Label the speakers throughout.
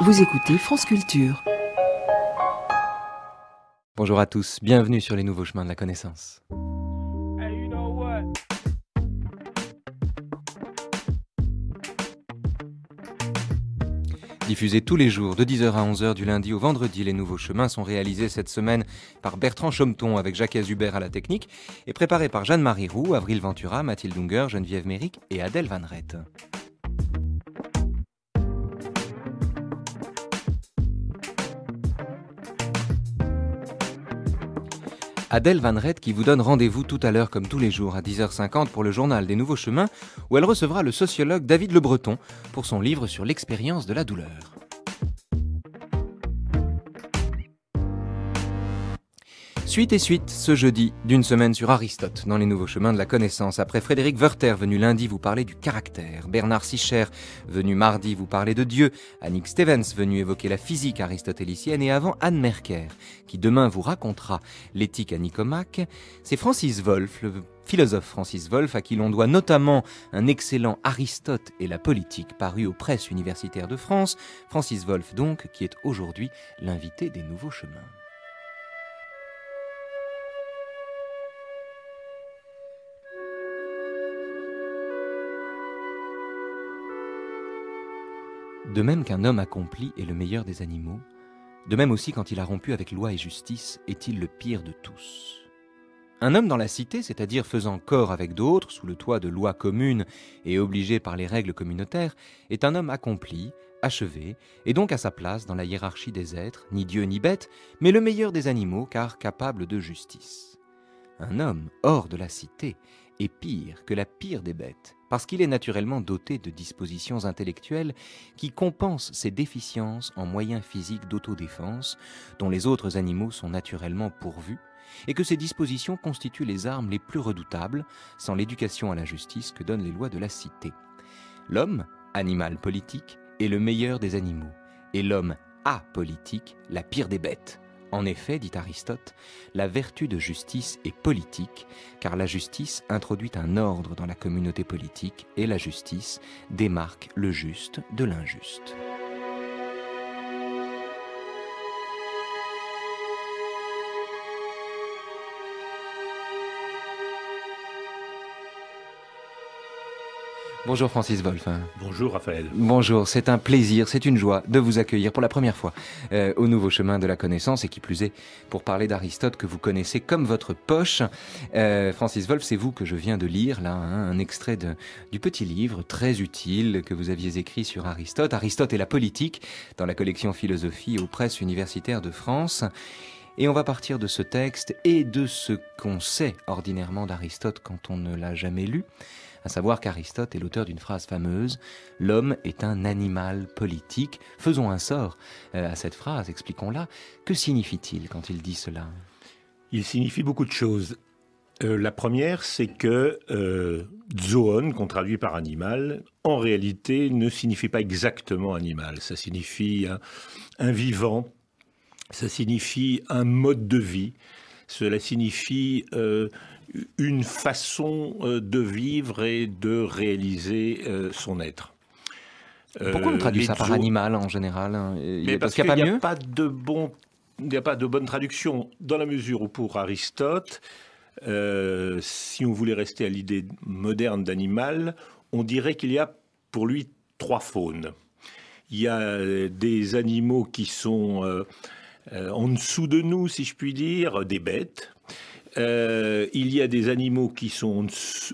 Speaker 1: Vous écoutez France Culture.
Speaker 2: Bonjour à tous, bienvenue sur les nouveaux chemins de la connaissance. Diffusés tous les jours de 10h à 11h du lundi au vendredi, les nouveaux chemins sont réalisés cette semaine par Bertrand Chaumeton avec Jacques Azubert à la technique et préparés par Jeanne-Marie Roux, Avril Ventura, Mathilde Unger, Geneviève Méric et Adèle Van Rett. Adèle Van Rett qui vous donne rendez-vous tout à l'heure comme tous les jours à 10h50 pour le journal des Nouveaux Chemins où elle recevra le sociologue David Le Breton pour son livre sur l'expérience de la douleur. Suite et suite, ce jeudi, d'une semaine sur Aristote, dans les nouveaux chemins de la connaissance. Après Frédéric Werther, venu lundi vous parler du caractère, Bernard Sicher, venu mardi vous parler de Dieu, Annick Stevens, venu évoquer la physique aristotélicienne, et avant Anne Merker, qui demain vous racontera l'éthique à Nicomaque, c'est Francis Wolff, le philosophe Francis Wolff, à qui l'on doit notamment un excellent Aristote et la politique paru aux presses universitaires de France. Francis Wolff, donc, qui est aujourd'hui l'invité des nouveaux chemins. De même qu'un homme accompli est le meilleur des animaux, de même aussi quand il a rompu avec loi et justice, est-il le pire de tous. Un homme dans la cité, c'est-à-dire faisant corps avec d'autres, sous le toit de lois communes et obligé par les règles communautaires, est un homme accompli, achevé, et donc à sa place dans la hiérarchie des êtres, ni Dieu ni bête, mais le meilleur des animaux, car capable de justice. Un homme hors de la cité est pire que la pire des bêtes, parce qu'il est naturellement doté de dispositions intellectuelles qui compensent ses déficiences en moyens physiques d'autodéfense, dont les autres animaux sont naturellement pourvus, et que ces dispositions constituent les armes les plus redoutables, sans l'éducation à la justice que donnent les lois de la cité. L'homme, animal politique, est le meilleur des animaux, et l'homme apolitique, la pire des bêtes. En effet, dit Aristote, la vertu de justice est politique, car la justice introduit un ordre dans la communauté politique et la justice démarque le juste de l'injuste. Bonjour Francis Wolff.
Speaker 3: Bonjour Raphaël.
Speaker 2: Bonjour, c'est un plaisir, c'est une joie de vous accueillir pour la première fois euh, au nouveau chemin de la connaissance et qui plus est pour parler d'Aristote que vous connaissez comme votre poche. Euh, Francis Wolff, c'est vous que je viens de lire là, hein, un extrait de, du petit livre très utile que vous aviez écrit sur Aristote, Aristote et la politique, dans la collection Philosophie aux presses universitaires de France. Et on va partir de ce texte et de ce qu'on sait ordinairement d'Aristote quand on ne l'a jamais lu à savoir qu'Aristote est l'auteur d'une phrase fameuse L'homme est un animal politique. Faisons un sort euh, à cette phrase, expliquons-la. Que signifie-t-il quand il dit cela?
Speaker 3: Il signifie beaucoup de choses. Euh, la première, c'est que euh, zoon, qu'on traduit par animal, en réalité ne signifie pas exactement animal. Ça signifie un vivant, ça signifie un mode de vie, cela signifie une façon euh, de vivre et de réaliser euh, son être.
Speaker 2: Pourquoi on traduit ça par animal en général hein?
Speaker 3: Mais Parce qu'il n'y a, pas de bon, il n'y a pas de bonne traduction dans la mesure où pour Aristote, euh, si on voulait rester à l'idée moderne d'animal, on dirait qu'il y a pour lui trois faunes. Il y a des animaux qui sont en dessous de nous, si je puis dire, des bêtes. Euh, il y a des animaux qui sont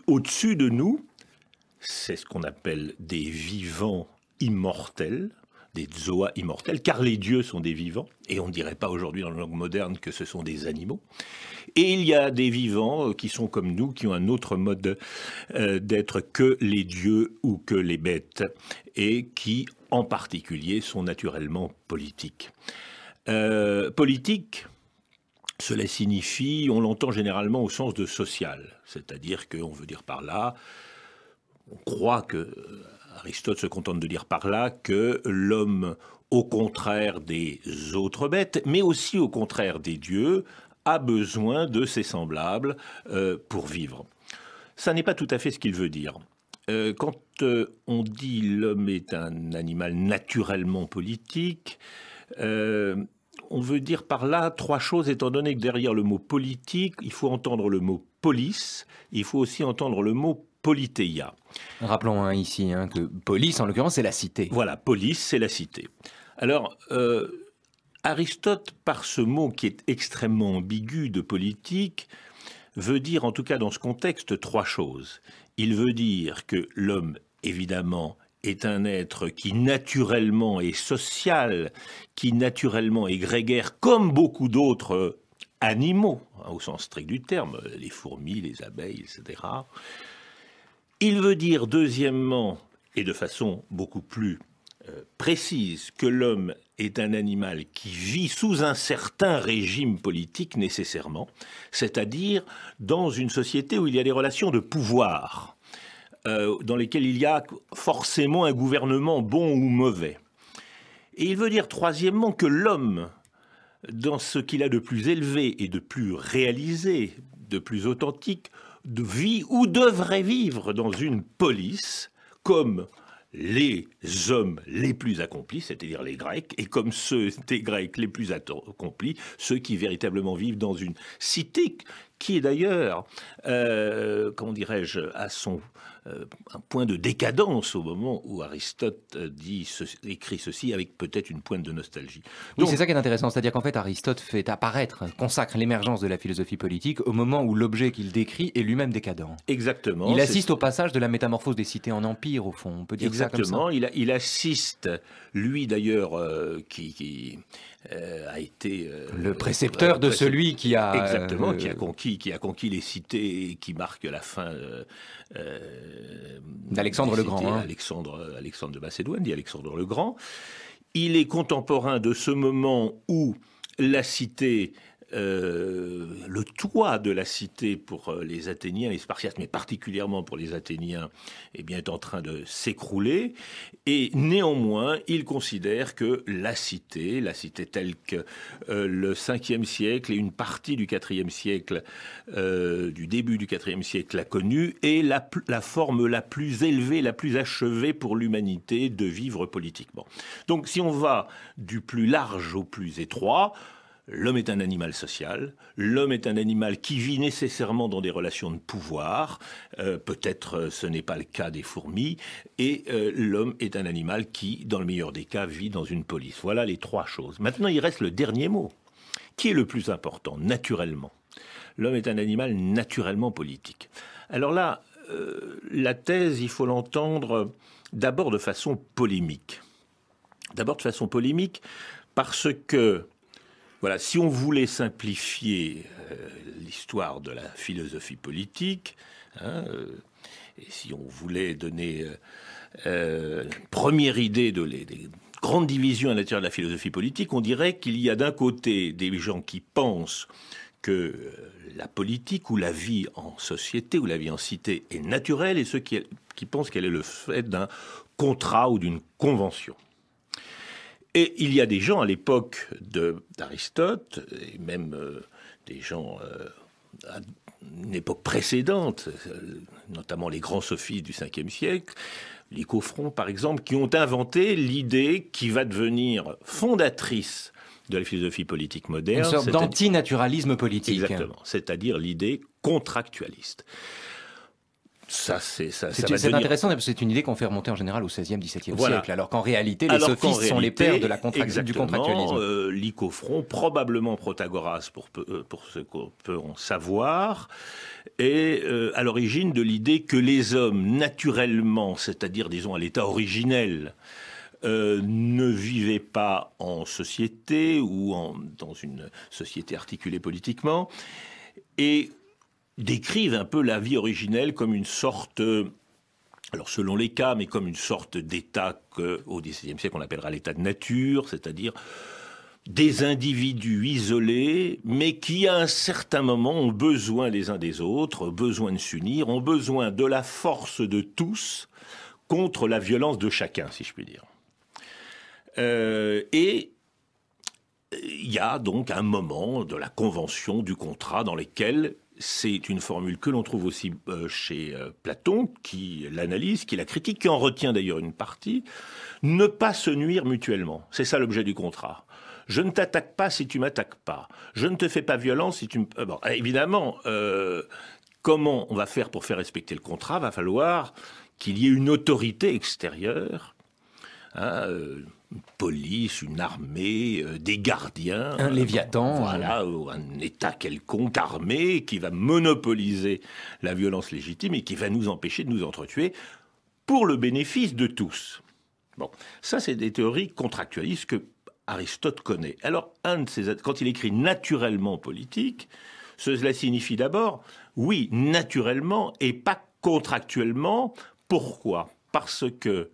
Speaker 3: au-dessus de nous, c'est ce qu'on appelle des vivants immortels, des zoa immortels, car les dieux sont des vivants, et on ne dirait pas aujourd'hui dans la langue moderne que ce sont des animaux. Et il y a des vivants euh, qui sont comme nous, qui ont un autre mode euh, d'être que les dieux ou que les bêtes, et qui en particulier sont naturellement politiques. Euh, politique, cela signifie, on l'entend généralement au sens de social, c'est-à-dire qu'on veut dire par là, on croit que euh, Aristote se contente de dire par là que l'homme, au contraire des autres bêtes, mais aussi au contraire des dieux, a besoin de ses semblables euh, pour vivre. Ça n'est pas tout à fait ce qu'il veut dire. euh, quand on dit l'homme est un animal naturellement politique, on veut dire par là trois choses, étant donné que derrière le mot politique, il faut entendre le mot police, il faut aussi entendre le mot politéia.
Speaker 2: Rappelons hein, ici hein, que police, en l'occurrence, c'est la cité.
Speaker 3: Voilà, police, c'est la cité. Alors, Aristote, par ce mot qui est extrêmement ambigu de politique, veut dire, en tout cas dans ce contexte, trois choses. Il veut dire que l'homme, évidemment, est un être qui naturellement est social, qui naturellement est grégaire, comme beaucoup d'autres animaux, hein, au sens strict du terme, les fourmis, les abeilles, etc. Il veut dire, deuxièmement, et de façon beaucoup plus euh, précise, que l'homme est un animal qui vit sous un certain régime politique nécessairement, c'est-à-dire dans une société où il y a des relations de pouvoir, euh, dans lesquelles il y a forcément un gouvernement bon ou mauvais. Et il veut dire troisièmement que l'homme, dans ce qu'il a de plus élevé et de plus réalisé, de plus authentique, vie ou devrait vivre dans une police, comme les hommes les plus accomplis, c'est-à-dire les Grecs, et comme ceux des Grecs les plus accomplis, ceux qui véritablement vivent dans une cité qui est d'ailleurs, euh, comment dirais-je, à son un point de décadence au moment où Aristote euh, écrit ceci avec peut-être une pointe de nostalgie.
Speaker 2: Oui, c'est ça qui est intéressant, c'est-à-dire qu'en fait Aristote fait apparaître, consacre l'émergence de la philosophie politique au moment où l'objet qu'il décrit est lui-même décadent.
Speaker 3: Exactement.
Speaker 2: Il assiste au passage de la métamorphose des cités en empire, au fond, on peut dire
Speaker 3: Exactement.
Speaker 2: ça comme
Speaker 3: ça. Il, il assiste, lui d'ailleurs, euh, qui, a été
Speaker 2: le précepteur de celui qui a
Speaker 3: exactement qui a conquis qui a conquis les cités et qui marque la fin
Speaker 2: d'Alexandre le Grand. Hein.
Speaker 3: Alexandre, Alexandre de Macédoine, dit Alexandre le Grand. Il est contemporain de ce moment où la cité euh, le toit de la cité pour euh, les Athéniens, les Spartiates, mais particulièrement pour les Athéniens, eh bien, est en train de s'écrouler. Et néanmoins, il considère que la cité, la cité telle que euh, le 5e siècle et une partie du 4e siècle, du début du 4e siècle a connue, est la, la forme la plus élevée, la plus achevée pour l'humanité de vivre politiquement. Donc, si on va du plus large au plus étroit, L'homme est un animal social, l'homme est un animal qui vit nécessairement dans des relations de pouvoir, euh, peut-être euh, ce n'est pas le cas des fourmis, et euh, l'homme est un animal qui, dans le meilleur des cas, vit dans une police. Voilà les trois choses. Maintenant, il reste le dernier mot, qui est le plus important, naturellement. L'homme est un animal naturellement politique. Alors là, la thèse, il faut l'entendre d'abord de façon polémique. D'abord de façon polémique parce que voilà, si on voulait simplifier euh, l'histoire de la philosophie politique, hein, euh, et si on voulait donner euh, une première idée de les, des grandes divisions à l'intérieur de la philosophie politique, on dirait qu'il y a d'un côté des gens qui pensent que la politique ou la vie en société ou la vie en cité est naturelle et ceux qui pensent qu'elle est le fait d'un contrat ou d'une convention. Et il y a des gens à l'époque d'Aristote, et même euh, des gens euh, à une époque précédente, euh, notamment les grands sophistes du 5e siècle, Lycophron par exemple, qui ont inventé l'idée qui va devenir fondatrice de la philosophie politique moderne.
Speaker 2: Une sorte d'antinaturalisme politique.
Speaker 3: Exactement, c'est-à-dire l'idée contractualiste.
Speaker 2: Ça, c'est ça. C'est intéressant parce que c'est une idée qu'on fait remonter en général au XVIe, XVIIe siècle, alors qu'en réalité, les sophistes sont les pères de la du contractualisme.
Speaker 3: Euh, Lycophron, probablement Protagoras pour, euh, pour ce qu'on peut en savoir, est euh, à l'origine de l'idée que les hommes, naturellement, c'est-à-dire, disons, à l'état originel, euh, ne vivaient pas en société ou en, dans une société articulée politiquement, et décrivent un peu la vie originelle comme une sorte alors selon les cas, mais comme une sorte d'état qu'au XVIe siècle on appellera l'état de nature, c'est-à-dire des individus isolés, mais qui à un certain moment ont besoin les uns des autres, besoin de s'unir, ont besoin de la force de tous contre la violence de chacun, si je puis dire. Euh, et il y a donc un moment de la convention, du contrat, dans lequel c'est une formule que l'on trouve aussi euh, chez euh, Platon, qui l'analyse, qui la critique, qui en retient d'ailleurs une partie, ne pas se nuire mutuellement. C'est ça l'objet du contrat. Je ne t'attaque pas si tu m'attaques pas. Je ne te fais pas violence si tu me... Bon, évidemment, comment on va faire pour faire respecter le contrat? Va falloir qu'il y ait une autorité extérieure Hein, euh, une police, une armée, euh, des gardiens.
Speaker 2: Un léviathan.
Speaker 3: Voilà, ou un État quelconque armé qui va monopoliser la violence légitime et qui va nous empêcher de nous entretuer pour le bénéfice de tous. Bon, ça c'est des théories contractualistes que Aristote connaît. Alors, un de quand il écrit naturellement politique, cela signifie d'abord, oui, naturellement et pas contractuellement. Pourquoi? Parce que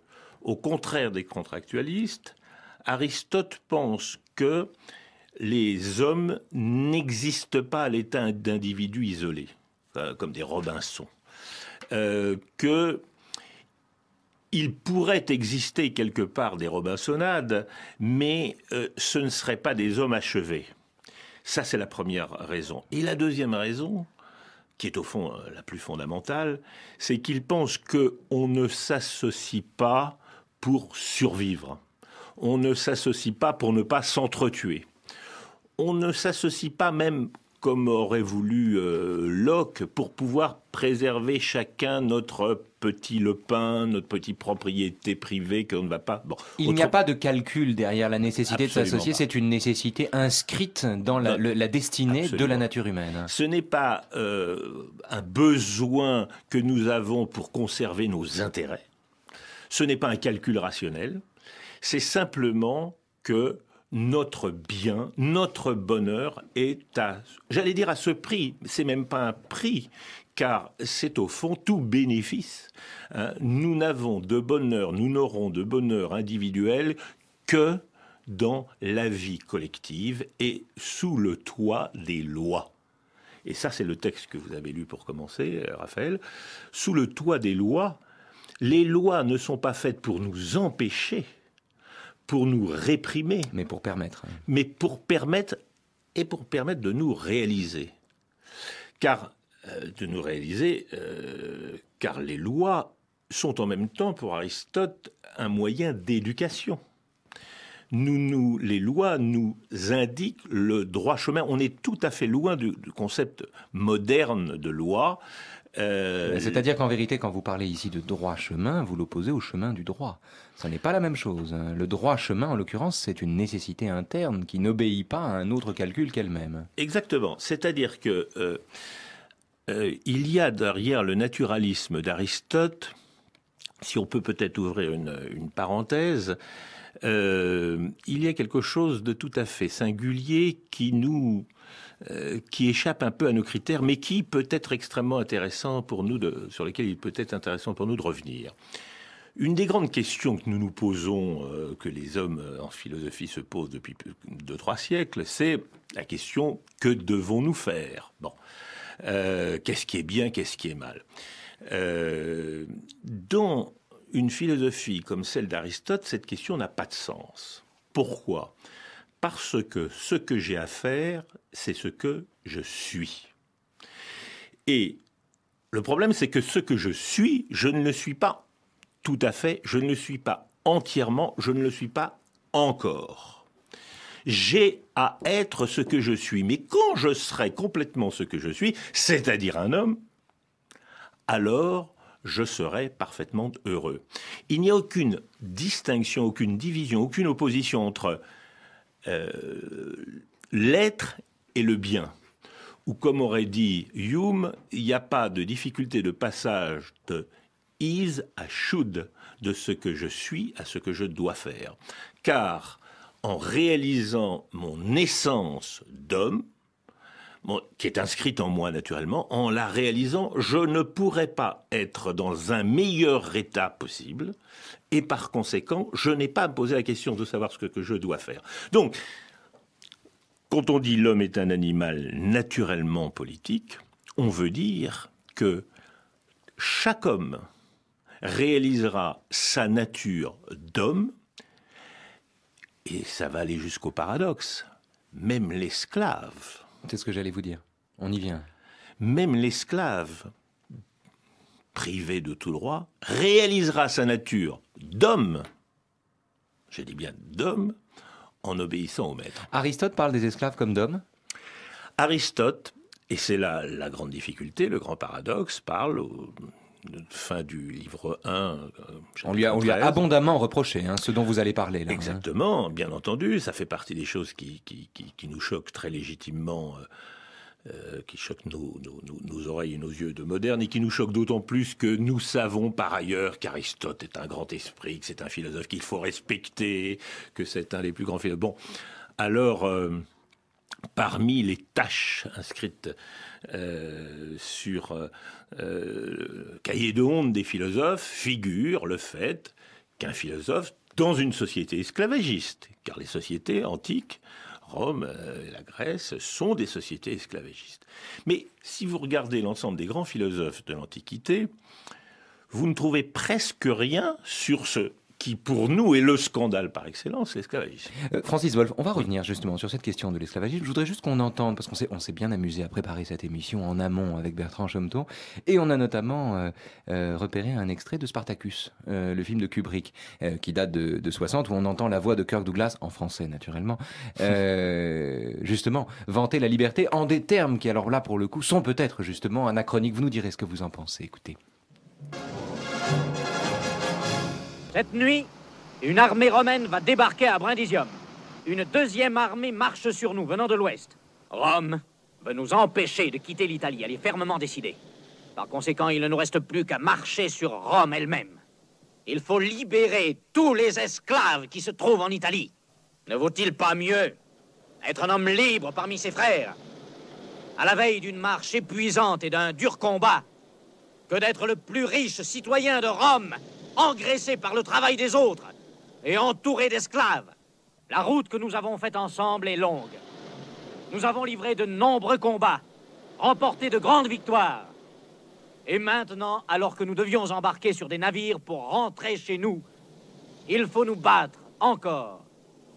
Speaker 3: au contraire des contractualistes, Aristote pense que les hommes n'existent pas à l'état d'individus isolés, comme des Robinsons. Euh, que il pourrait exister quelque part des Robinsonades, mais euh, ce ne seraient pas des hommes achevés. Ça, c'est la première raison. Et la deuxième raison, qui est au fond euh, la plus fondamentale, c'est qu'il pense qu'on ne s'associe pas pour survivre. On ne s'associe pas pour ne pas s'entretuer. On ne s'associe pas même comme aurait voulu euh, Locke, pour pouvoir préserver chacun notre petit lepin, notre petite propriété privée qu'on ne va pas.
Speaker 2: Bon, Il n'y a pas de calcul derrière la nécessité de s'associer, c'est une nécessité inscrite dans la, destinée de la nature humaine.
Speaker 3: Ce n'est pas euh, un besoin que nous avons pour conserver nos intérêts. Ce n'est pas un calcul rationnel, c'est simplement que notre bien, notre bonheur est à, j'allais dire à ce prix, c'est même pas un prix, car c'est au fond tout bénéfice. Hein. Nous n'avons de bonheur, nous n'aurons de bonheur individuel que dans la vie collective et sous le toit des lois. Et ça, c'est le texte que vous avez lu pour commencer, Raphaël. Sous le toit des lois, les lois ne sont pas faites pour nous empêcher, pour nous réprimer.
Speaker 2: Mais pour permettre.
Speaker 3: Mais pour permettre, et pour permettre de nous réaliser. Car, euh, de nous réaliser, euh, car les lois sont en même temps, pour Aristote, un moyen d'éducation. Nous, nous, les lois nous indiquent le droit chemin. On est tout à fait loin du concept moderne de loi
Speaker 2: euh, C'est-à-dire qu'en vérité, quand vous parlez ici de droit chemin, vous l'opposez au chemin du droit. Ce n'est pas la même chose. Le droit chemin, en l'occurrence, c'est une nécessité interne qui n'obéit pas à un autre calcul qu'elle-même.
Speaker 3: Exactement. C'est-à-dire que euh, euh, il y a derrière le naturalisme d'Aristote, si on peut peut-être ouvrir une, parenthèse, il y a quelque chose de tout à fait singulier qui nous euh, qui échappe un peu à nos critères, mais qui peut être extrêmement intéressant pour nous, sur lesquels il peut être intéressant pour nous de revenir. Une des grandes questions que nous nous posons, euh, que les hommes euh, en philosophie se posent depuis deux, trois siècles, c'est la question que devons-nous faire? Bon, qu'est-ce qui est bien, qu'est-ce qui est mal? Dans une philosophie comme celle d'Aristote, cette question n'a pas de sens. Pourquoi? Parce que ce que j'ai à faire, c'est ce que je suis. Et le problème, c'est que ce que je suis, je ne le suis pas tout à fait, je ne le suis pas entièrement, je ne le suis pas encore. J'ai à être ce que je suis, mais quand je serai complètement ce que je suis, c'est-à-dire un homme, alors je serai parfaitement heureux. Il n'y a aucune distinction, aucune division, aucune opposition entre l'être et le bien. Ou comme aurait dit Hume, il n'y a pas de difficulté de passage de is à should, de ce que je suis à ce que je dois faire. Car en réalisant mon essence d'homme, qui est inscrite en moi naturellement, en la réalisant, je ne pourrais pas être dans un meilleur état possible, et par conséquent, je n'ai pas à me poser la question de savoir ce que, je dois faire. Donc, quand on dit l'homme est un animal naturellement politique, on veut dire que chaque homme réalisera sa nature d'homme, et ça va aller jusqu'au paradoxe, même l'esclave
Speaker 2: c'est ce que j'allais vous dire. On y vient.
Speaker 3: même l'esclave, privé de tout droit, réalisera sa nature d'homme, je dis bien d'homme, en obéissant au maître.
Speaker 2: Aristote parle des esclaves comme d'hommes?
Speaker 3: Aristote, et c'est là la grande difficulté, le grand paradoxe, parle au, fin du livre 1. Euh,
Speaker 2: on lui, a, on lui a, abondamment reproché hein, ce dont vous allez parler là.
Speaker 3: Hein. Exactement, bien entendu, ça fait partie des choses qui, qui, qui, nous choquent très légitimement. Euh, euh, qui choquent nos, nos, nos, oreilles et nos yeux de modernes et qui nous choquent d'autant plus que nous savons par ailleurs qu'Aristote est un grand esprit, que c'est un philosophe qu'il faut respecter, que c'est un des plus grands philosophes. Bon, alors, parmi les tâches inscrites euh, sur euh, euh, cahier de honte des philosophes figure le fait qu'un philosophe, dans une société esclavagiste, car les sociétés antiques, Rome et la Grèce, sont des sociétés esclavagistes. Mais si vous regardez l'ensemble des grands philosophes de l'Antiquité, vous ne trouvez presque rien sur ce qui pour nous est le scandale par excellence, l'esclavagisme.
Speaker 2: Euh, Francis Wolff, on va revenir justement sur cette question de l'esclavagisme. Je voudrais juste qu'on entende, parce qu'on s'est, on s'est bien amusé à préparer cette émission en amont avec Bertrand Chomton, et on a notamment euh, euh, repéré un extrait de Spartacus, le film de Kubrick, qui date de, de, 60, où on entend la voix de Kirk Douglas, en français naturellement, justement, vanter la liberté en des termes qui, alors là, pour le coup, sont peut-être justement anachroniques. Vous nous direz ce que vous en pensez, écoutez.
Speaker 4: Cette nuit, une armée romaine va débarquer à Brindisium. Une deuxième armée marche sur nous, venant de l'ouest. Rome veut nous empêcher de quitter l'Italie. Elle est fermement décidée. Par conséquent, il ne nous reste plus qu'à marcher sur Rome elle-même. Il faut libérer tous les esclaves qui se trouvent en Italie. Ne vaut-il pas mieux être un homme libre parmi ses frères, à la veille d'une marche épuisante et d'un dur combat, que d'être le plus riche citoyen de Rome engraissé par le travail des autres et entouré d'esclaves. La route que nous avons faite ensemble est longue. Nous avons livré de nombreux combats, remporté de grandes victoires. Et maintenant, alors que nous devions embarquer sur des navires pour rentrer chez nous, il faut nous battre encore.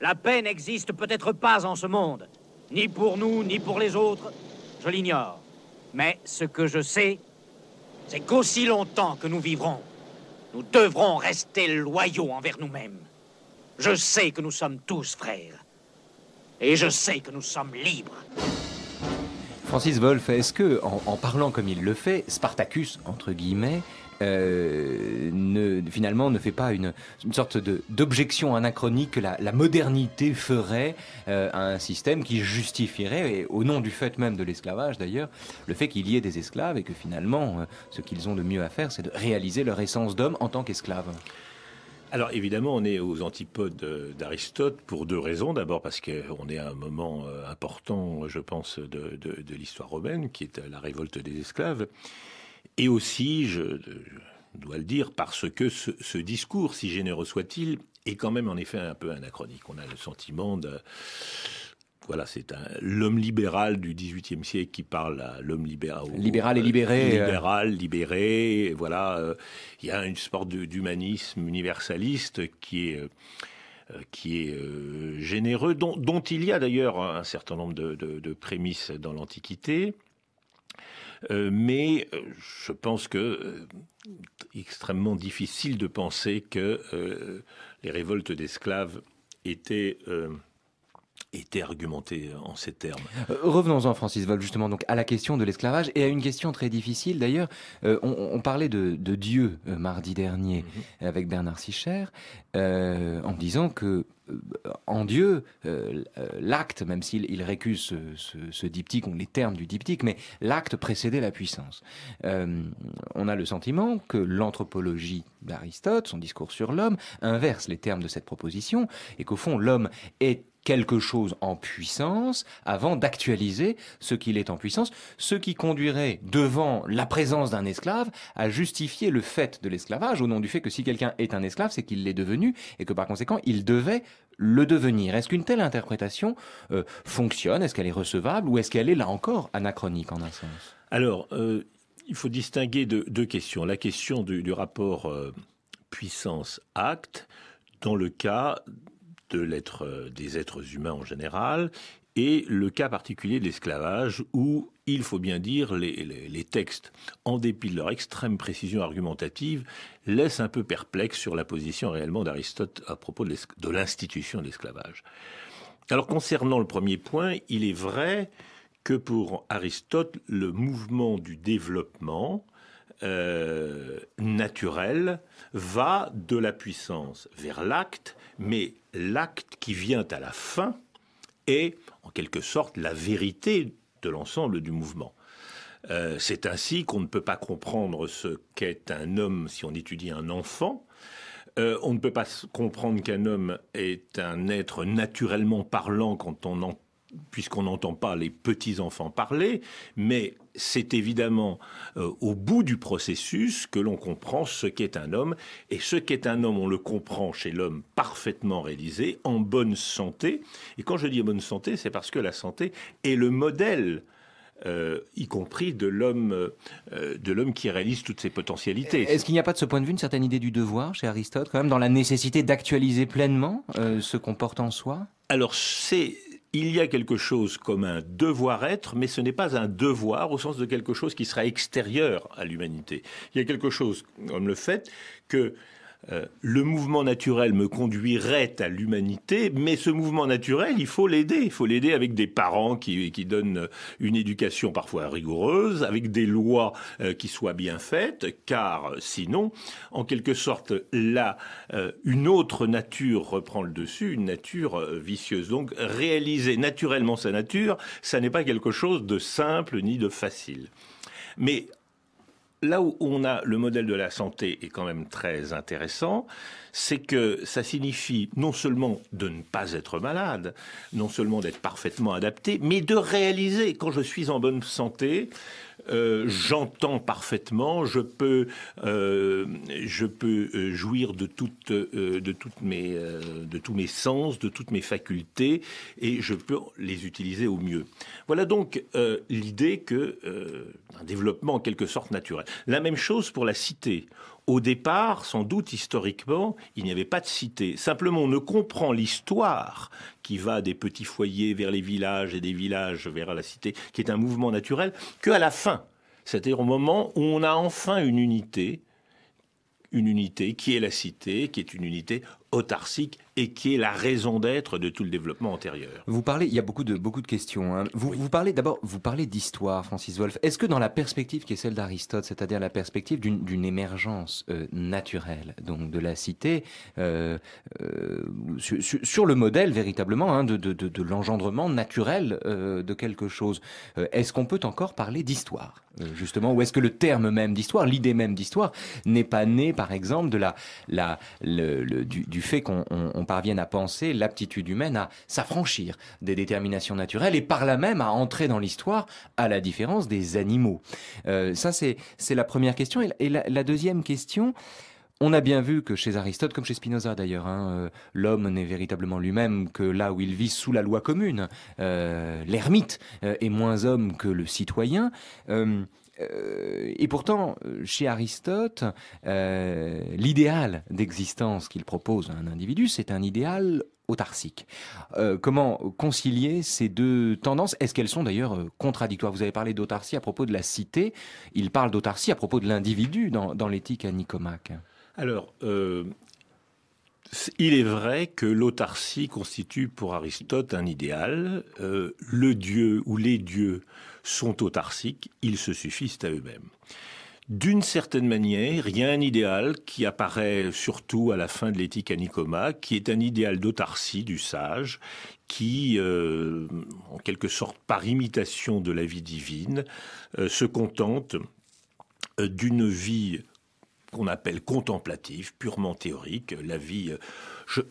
Speaker 4: La paix n'existe peut-être pas en ce monde, ni pour nous, ni pour les autres, je l'ignore. Mais ce que je sais, c'est qu'aussi longtemps que nous vivrons, nous devrons rester loyaux envers nous-mêmes. Je sais que nous sommes tous frères. Et je sais que nous sommes libres.
Speaker 2: Francis Wolff, est-ce que, en, parlant comme il le fait, Spartacus, entre guillemets, euh, ne, finalement ne fait pas une, sorte d'objection anachronique que la, modernité ferait euh, à un système qui justifierait, au nom du fait même de l'esclavage d'ailleurs, le fait qu'il y ait des esclaves et que finalement euh, ce qu'ils ont de mieux à faire c'est de réaliser leur essence d'homme en tant qu'esclave.
Speaker 3: Alors évidemment, on est aux antipodes d'Aristote pour deux raisons. D'abord parce qu'on est à un moment important, je pense, de l'histoire romaine, qui est la révolte des esclaves. Et aussi, je, dois le dire, parce que ce, discours, si généreux soit-il, est quand même en effet un peu anachronique. On a le sentiment de voilà, c'est l'homme libéral du XVIIIe siècle qui parle à l'homme libéral.
Speaker 2: Libéral et libéré.
Speaker 3: Euh. Libéral, libéré. Voilà, euh, il y a une sorte d'humanisme universaliste qui est euh, qui est généreux, dont, il y a d'ailleurs un certain nombre de prémices dans l'Antiquité. Euh, mais euh, je pense que euh, extrêmement difficile de penser que les révoltes d'esclaves étaient était argumenté en ces termes.
Speaker 2: Revenons-en, Francis Vol, justement, donc à la question de l'esclavage et à une question très difficile. D'ailleurs, on, parlait de, Dieu mardi dernier mhm. avec Bernard Sicher, en disant que euh, en Dieu, euh, euh, l'acte, même s'il récuse ce, diptyque, ou les termes du diptyque, mais l'acte précédait la puissance. on a le sentiment que l'anthropologie d'Aristote, son discours sur l'homme, inverse les termes de cette proposition, et qu'au fond, l'homme est quelque chose en puissance avant d'actualiser ce qu'il est en puissance, ce qui conduirait devant la présence d'un esclave à justifier le fait de l'esclavage au nom du fait que si quelqu'un est un esclave, c'est qu'il l'est devenu et que par conséquent il devait le devenir. Est-ce qu'une telle interprétation euh, fonctionne? Est-ce qu'elle est recevable ou est-ce qu'elle est là encore anachronique en un sens?
Speaker 3: Alors, euh, il faut distinguer deux, questions. La question du, rapport euh, puissance-acte dans le cas de l'être, des êtres humains en général, et le cas particulier de l'esclavage où il faut bien dire, les, textes, en dépit de leur extrême précision argumentative, laissent un peu perplexe sur la position réellement d'Aristote à propos de l'institution de l'esclavage. Alors concernant le premier point, il est vrai que pour Aristote, le mouvement du développement euh, naturel va de la puissance vers l'acte, mais l'acte qui vient à la fin est en quelque sorte la vérité de l'ensemble du mouvement. Euh, c'est ainsi qu'on ne peut pas comprendre ce qu'est un homme si on étudie un enfant. Euh, on ne peut pas comprendre qu'un homme est un être naturellement parlant quand on entend puisqu'on n'entend pas les petits-enfants parler, mais c'est évidemment euh, au bout du processus que l'on comprend ce qu'est un homme, et ce qu'est un homme, on le comprend chez l'homme parfaitement réalisé, en bonne santé, et quand je dis bonne santé, c'est parce que la santé est le modèle euh, y compris de l'homme euh, de l'homme qui réalise toutes ses potentialités.
Speaker 2: Est-ce qu'il n'y a pas de ce point de vue une certaine idée du devoir chez Aristote, quand même, dans la nécessité d'actualiser pleinement ce qu'on porte en soi?
Speaker 3: Alors c'est il y a quelque chose comme un devoir-être, mais ce n'est pas un devoir au sens de quelque chose qui sera extérieur à l'humanité. Il y a quelque chose comme le fait que euh, le mouvement naturel me conduirait à l'humanité, mais ce mouvement naturel, il faut l'aider. Il faut l'aider avec des parents qui, donnent une éducation parfois rigoureuse, avec des lois euh, qui soient bien faites, car sinon, en quelque sorte, là, euh, une autre nature reprend le dessus, une nature vicieuse. Donc, réaliser naturellement sa nature, ça n'est pas quelque chose de simple ni de facile. Mais là où on a le modèle de la santé est quand même très intéressant, c'est que ça signifie non seulement de ne pas être malade, non seulement d'être parfaitement adapté, mais de réaliser quand je suis en bonne santé, euh, j'entends parfaitement, je peux, euh, je peux euh, jouir de, toutes, de, toutes mes, de tous mes sens, de toutes mes facultés, et je peux les utiliser au mieux. Voilà donc l'idée que un développement en quelque sorte naturel. La même chose pour la cité. Au départ, sans doute historiquement, il n'y avait pas de cité. Simplement, on ne comprend l'histoire qui va des petits foyers vers les villages et des villages vers la cité, qui est un mouvement naturel, qu'à la fin. C'est-à-dire au moment où on a enfin une unité, une unité qui est la cité, qui est une unité autarcique et qui est la raison d'être de tout le développement antérieur.
Speaker 2: Vous parlez, il y a beaucoup de, beaucoup de questions. Hein. Vous, vous parlez d'abord, vous parlez d'histoire, Francis Wolff. Est-ce que dans la perspective qui est celle d'Aristote, c'est-à-dire la perspective d'une émergence euh, naturelle, donc de la cité, euh, euh, sur, le modèle véritablement hein, de, de, de, l'engendrement naturel de quelque chose, est-ce qu'on peut encore parler d'histoire, justement, ou est-ce que le terme même d'histoire, l'idée même d'histoire, n'est pas né, par exemple, de la, la, le, du, du fait qu'on parvienne à penser l'aptitude humaine à s'affranchir des déterminations naturelles et par là même à entrer dans l'histoire à la différence des animaux. Euh, ça, c'est la première question. Et, la, deuxième question, on a bien vu que chez Aristote, comme chez Spinoza d'ailleurs, hein, euh, l'homme n'est véritablement lui-même que là où il vit sous la loi commune. Euh, l'ermite est moins homme que le citoyen. Et pourtant, chez Aristote, euh, l'idéal d'existence qu'il propose à un individu, c'est un idéal autarcique. Euh, comment concilier ces deux tendances? Est-ce qu'elles sont d'ailleurs contradictoires? Vous avez parlé d'autarcie à propos de la cité, il parle d'autarcie à propos de l'individu dans l'éthique à Nicomaque.
Speaker 3: Alors, il est vrai que l'autarcie constitue pour Aristote un idéal. le dieu ou les dieux sont autarciques, ils se suffisent à eux-mêmes. D'une certaine manière, il y a un idéal qui apparaît surtout à la fin de l'éthique à Nicoma, qui est un idéal d'autarcie du sage, qui, euh, en quelque sorte par imitation de la vie divine, euh, se contente euh, d'une vie qu'on appelle contemplative, purement théorique, la vie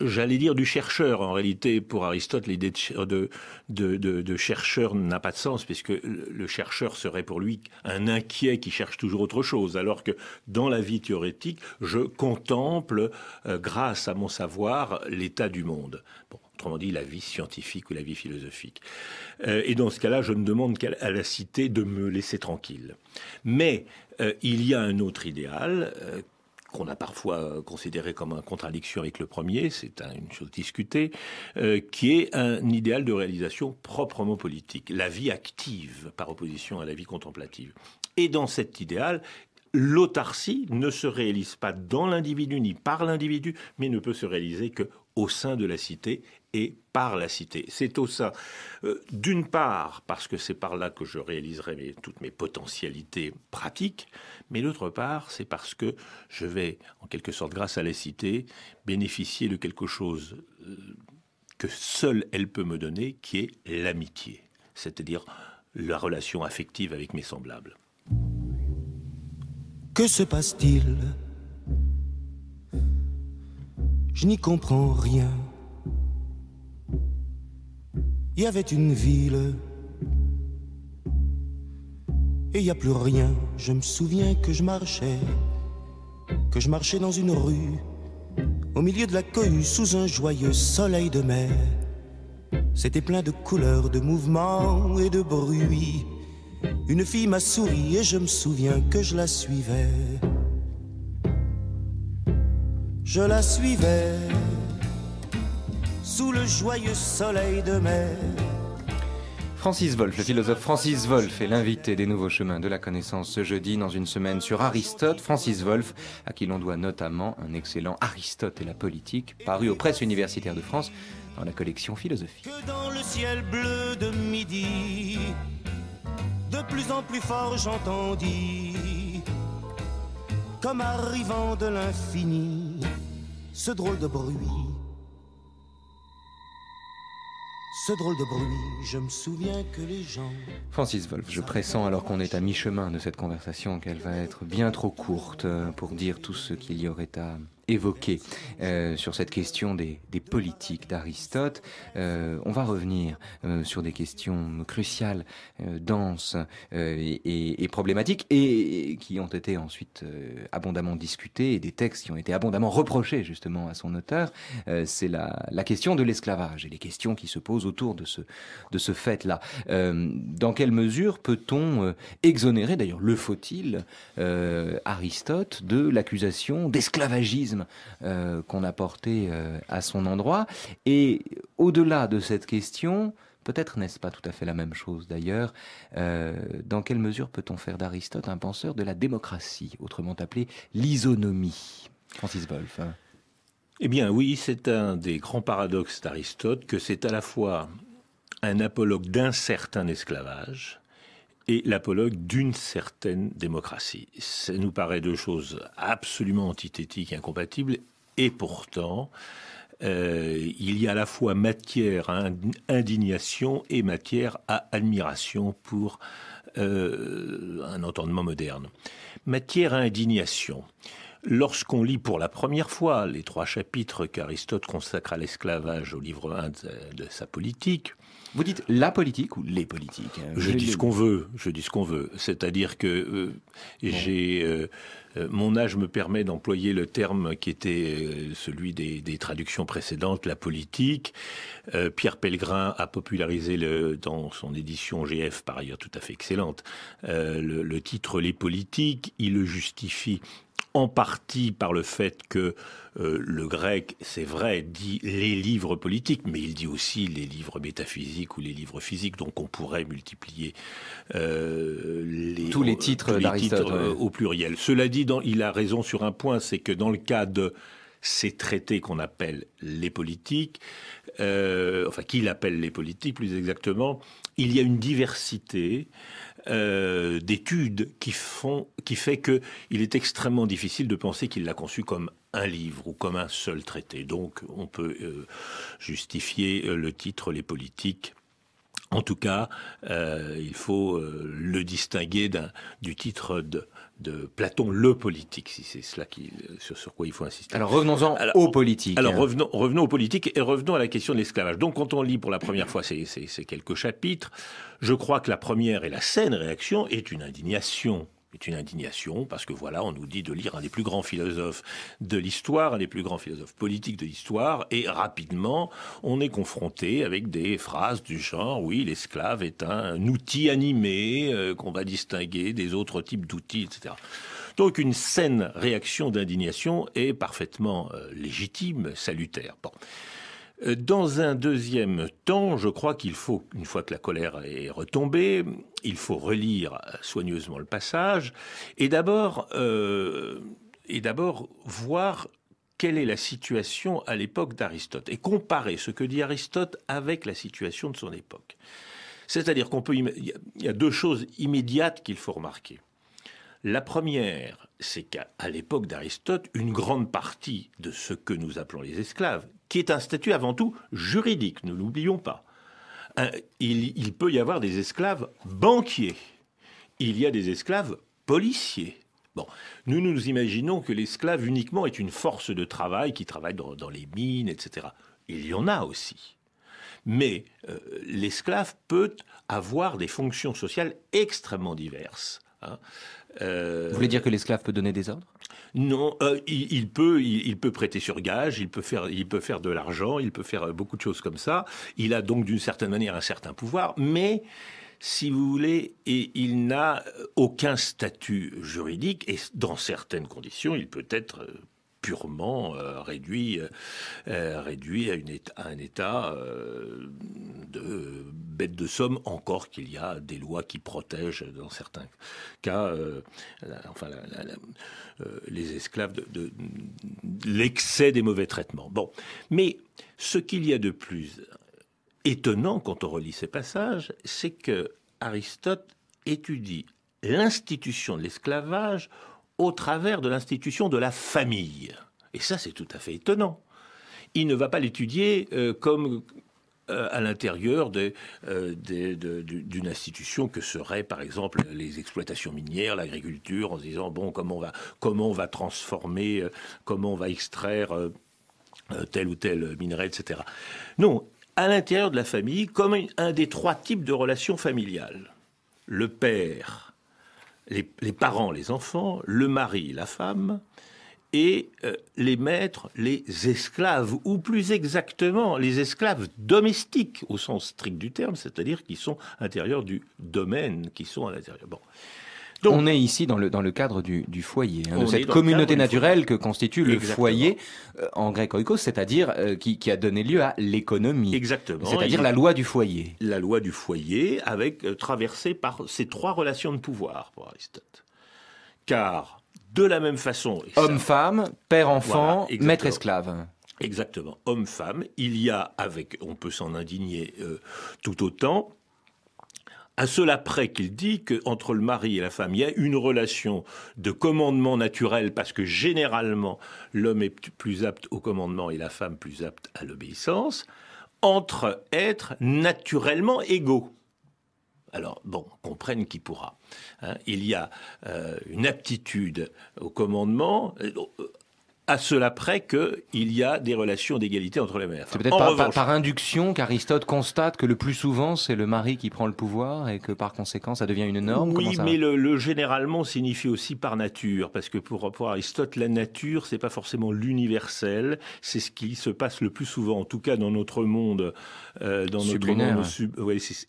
Speaker 3: j'allais dire du chercheur. En réalité, pour Aristote, l'idée de, de, de, chercheur n'a pas de sens, puisque le chercheur serait pour lui un inquiet qui cherche toujours autre chose, alors que dans la vie théorétique, je contemple, euh, grâce à mon savoir, l'état du monde. Bon, autrement dit, la vie scientifique ou la vie philosophique. Euh, et dans ce cas-là, je ne demande qu'à la cité de me laisser tranquille. Mais euh, il y a un autre idéal qu'on a parfois considéré comme une contradiction avec le premier, c'est une chose discutée, euh, qui est un idéal de réalisation proprement politique, la vie active par opposition à la vie contemplative. Et dans cet idéal, l'autarcie ne se réalise pas dans l'individu ni par l'individu, mais ne peut se réaliser que au sein de la cité et par la cité. C'est au sein, euh, d'une part, parce que c'est par là que je réaliserai toutes mes potentialités pratiques, mais d'autre part, c'est parce que je vais, en quelque sorte, grâce à la cité, bénéficier de quelque chose euh, que seule elle peut me donner, qui est l'amitié, c'est-à-dire la relation affective avec mes semblables.
Speaker 5: Que se passe-t-il? Je n'y comprends rien. Il y avait une ville et il n'y a plus rien. Je me souviens que je marchais, que je marchais dans une rue, au milieu de la cohue, sous un joyeux soleil de mer. C'était plein de couleurs, de mouvements et de bruits. Une fille m'a souri et je me souviens que je la suivais. Je la suivais sous le joyeux soleil de mer.
Speaker 2: Francis Wolff, le philosophe Francis Wolff est l'invité des Nouveaux Chemins de la Connaissance ce jeudi dans une semaine sur Aristote. Francis Wolff, à qui l'on doit notamment un excellent Aristote et la politique, paru aux presses universitaires de France dans la collection Philosophie.
Speaker 5: Que dans le ciel bleu de midi, de plus en plus fort j'entendis, comme arrivant de l'infini, ce drôle de bruit. Ce drôle de bruit, je me souviens que les gens.
Speaker 2: Francis Wolff, je pressens alors qu'on est à mi-chemin de cette conversation qu'elle va être bien trop courte pour dire tout ce qu'il y aurait à évoqué euh, sur cette question des, politiques d'Aristote. Euh, on va revenir euh, sur des questions cruciales, denses et, problématiques, et, qui ont été ensuite abondamment discutées, et des textes qui ont été abondamment reprochés justement à son auteur. C'est la, question de l'esclavage et les questions qui se posent autour de ce, de ce fait-là. dans quelle mesure peut-on exonérer, d'ailleurs le faut-il, Aristote de l'accusation d'esclavagisme euh, qu'on a porté euh, à son endroit. Et au-delà de cette question, peut-être n'est-ce pas tout à fait la même chose d'ailleurs, euh, dans quelle mesure peut-on faire d'Aristote un penseur de la démocratie, autrement appelé l'isonomie? Francis Wolff.
Speaker 3: Eh bien oui, c'est un des grands paradoxes d'Aristote que c'est à la fois un apologue d'un certain esclavage, et l'apologue d'une certaine démocratie. Ça nous paraît deux choses absolument antithétiques, incompatibles, et pourtant, euh, il y a à la fois matière à indignation et matière à admiration pour euh, un entendement moderne. Matière à indignation. Lorsqu'on lit pour la première fois les trois chapitres qu'Aristote consacre à l'esclavage au livre 1 de sa politique,
Speaker 2: vous dites la politique ou les politiques
Speaker 3: hein Je dis ce qu'on veut. Je dis ce qu'on veut. C'est-à-dire que euh, j'ai euh, euh, mon âge me permet d'employer le terme qui était celui des, traductions précédentes, la politique. Pierre Pellegrin a popularisé le, dans son édition GF, par ailleurs tout à fait excellente, le, le titre Les politiques. Il le justifie en partie par le fait que euh, le grec, c'est vrai, dit les livres politiques, mais il dit aussi les livres métaphysiques ou les livres physiques, donc on pourrait multiplier euh, les,
Speaker 2: tous les titres
Speaker 3: euh, au pluriel. Cela dit, il a raison sur un point, c'est que dans le cas de ces traités qu'on appelle les politiques, enfin qu'il appelle les politiques plus exactement, il y a une diversité euh, d'études qui font, qui fait que il est extrêmement difficile de penser qu'il l'a conçu comme un livre ou comme un seul traité. Donc, on peut euh, justifier euh, le titre les politiques. En tout cas, il faut le distinguer du titre de, de Platon, le politique, si c'est cela qui, sur, quoi il faut insister.
Speaker 2: Alors revenons-en aux politiques.
Speaker 3: Alors revenons, revenons aux politiques et revenons à la question de l'esclavage. Donc quand on lit pour la première fois ces, ces quelques chapitres, je crois que la première et la saine réaction est une indignation est une indignation parce que voilà, on nous dit de lire un des plus grands philosophes de l'histoire, un des plus grands philosophes politiques de l'histoire, et rapidement, on est confronté avec des phrases du genre oui, l'esclave est un outil animé euh, qu'on va distinguer des autres types d'outils, etc Donc une saine réaction d'indignation est parfaitement euh, légitime, salutaire. Bon. Euh, dans un deuxième temps, je crois qu'il faut, une fois que la colère est retombée, il faut relire soigneusement le passage et d'abord, euh, et d'abord voir quelle est la situation à l'époque d'Aristote et comparer ce que dit Aristote avec la situation de son époque. C'est-à-dire qu'on peut, il y a deux choses immédiates qu'il faut remarquer. La première, c'est qu'à l'époque d'Aristote, une grande partie de ce que nous appelons les esclaves, qui est un statut avant tout juridique, ne l'oublions pas, il, peut y avoir des esclaves banquiers, il y a des esclaves policiers. Bon, nous nous imaginons que l'esclave uniquement est une force de travail qui travaille dans les mines, etc. Il y en a aussi. Mais euh, l'esclave peut avoir des fonctions sociales extrêmement diverses.
Speaker 2: Hein. Euh, Vous voulez dire que l'esclave peut donner des ordres?
Speaker 3: Non, euh, il, peut, il, peut prêter sur gage, il peut faire, il peut faire de l'argent, il peut faire beaucoup de choses comme ça. Il a donc d'une certaine manière un certain pouvoir, mais si vous voulez, et il n'a aucun statut juridique et dans certaines conditions, il peut être purement euh, réduit, euh, euh, réduit à, un état de bête de somme, encore qu'il y a des lois qui protègent dans certains cas enfin, les esclaves de, de l'excès des mauvais traitements. Bon, mais ce qu'il y a de plus étonnant quand on relit ces passages, c'est que Aristote étudie l'institution de l'esclavage au travers de l'institution de la famille. Et ça, c'est tout à fait étonnant. Il ne va pas l'étudier euh, comme euh, à l'intérieur euh, d'une institution que seraient, par exemple, les exploitations minières, l'agriculture, en se disant, bon, comment on va, comment on va transformer, comment on va extraire tel ou tel minerai, etc. Non, à l'intérieur de la famille, comme un des trois types de relations familiales. Le père, les, parents, les enfants, le mari, la femme, et euh, les maîtres, les esclaves, ou plus exactement les esclaves domestiques au sens strict du terme, c'est-à-dire qui sont à l'intérieur du domaine, qui sont à l'intérieur. Bon
Speaker 2: on est ici dans le, dans le cadre du, foyer, hein, de cette communauté naturelle que constitue le foyer, euh, en grec oikos, c'est-à-dire euh, qui, a donné lieu à l'économie.
Speaker 3: Exactement.
Speaker 2: C'est-à-dire la loi du foyer.
Speaker 3: La loi du foyer, avec euh, traversée par ces trois relations de pouvoir pour Aristote. Car, de la même façon...
Speaker 2: Homme-femme, père-enfant, maître-esclave.
Speaker 3: Exactement. Homme-femme, il y a avec, on peut s'en indigner tout autant, à cela près qu'il dit qu'entre le mari et la femme, il y a une relation de commandement naturel, parce que généralement, l'homme est plus apte au commandement et la femme plus apte à l'obéissance, entre êtres naturellement égaux. Alors, bon, comprenne qui pourra. Hein. il y a euh, une aptitude au commandement, euh, à cela près qu'il y a des relations d'égalité entre les mères.
Speaker 2: C'est peut-être par, induction qu'Aristote constate que le plus souvent c'est le mari qui prend le pouvoir et que par conséquent ça devient une norme.
Speaker 3: Oui, mais le, généralement signifie aussi par nature, parce que pour, pour Aristote, la nature c'est pas forcément l'universel, c'est ce qui se passe le plus souvent, en tout cas dans notre monde,
Speaker 2: euh, dans notre monde
Speaker 3: sub,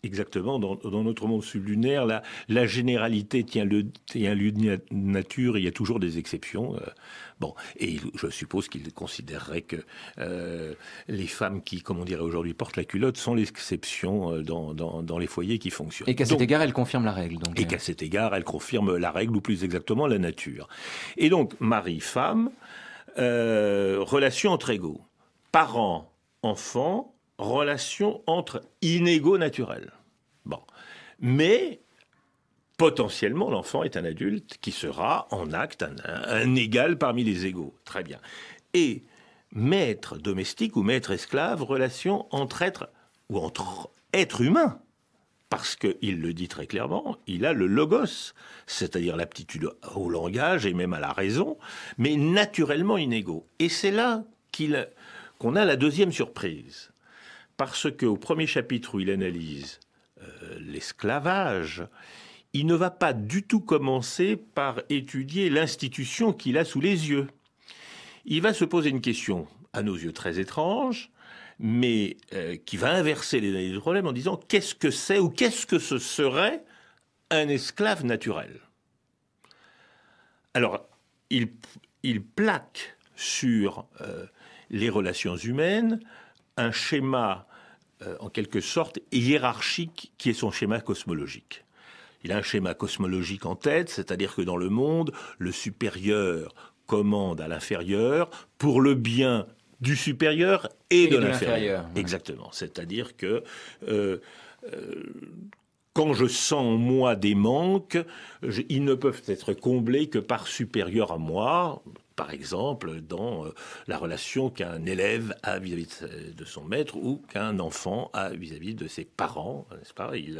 Speaker 3: exactement, dans, dans, notre monde sublunaire, la, la généralité tient le tient lieu de nature, il y a toujours des exceptions. Euh, Bon, et je suppose qu'il considérerait que euh, les femmes qui, comme on dirait aujourd'hui, portent la culotte sont l'exception euh, dans, dans, les foyers qui fonctionnent.
Speaker 2: Et qu'à cet égard, elle confirme la règle. Donc.
Speaker 3: Et qu'à cet égard, elle confirme la règle, ou plus exactement la nature. Et donc, mari-femme, euh, relation entre égaux. Parents, enfants, relation entre inégaux naturels. Bon. Mais potentiellement, l'enfant est un adulte qui sera en acte un, égal parmi les égaux. Très bien. Et maître domestique ou maître esclave, relation entre êtres ou entre êtres humains. Parce qu'il le dit très clairement, il a le logos, c'est-à-dire l'aptitude au langage et même à la raison, mais naturellement inégaux. Et c'est là qu'on a la deuxième surprise. Parce qu'au premier chapitre où il analyse euh, l'esclavage, il ne va pas du tout commencer par étudier l'institution qu'il a sous les yeux. Il va se poser une question, à nos yeux très étrange, mais euh, qui va inverser les, problèmes en disant qu'est-ce que c'est ou qu'est-ce que ce serait un esclave naturel? Alors, il, il plaque sur euh, les relations humaines un schéma, euh, en quelque sorte, hiérarchique qui est son schéma cosmologique. Il a un schéma cosmologique en tête, c'est-à-dire que dans le monde, le supérieur commande à l'inférieur pour le bien du supérieur et, de, l'inférieur. Exactement. C'est-à-dire que euh, quand je sens en moi des manques, ils ne peuvent être comblés que par supérieur à moi, par exemple, dans euh, la relation qu'un élève a vis-à-vis de, son maître ou qu'un enfant a vis-à-vis de ses parents, n'est-ce pas? Il,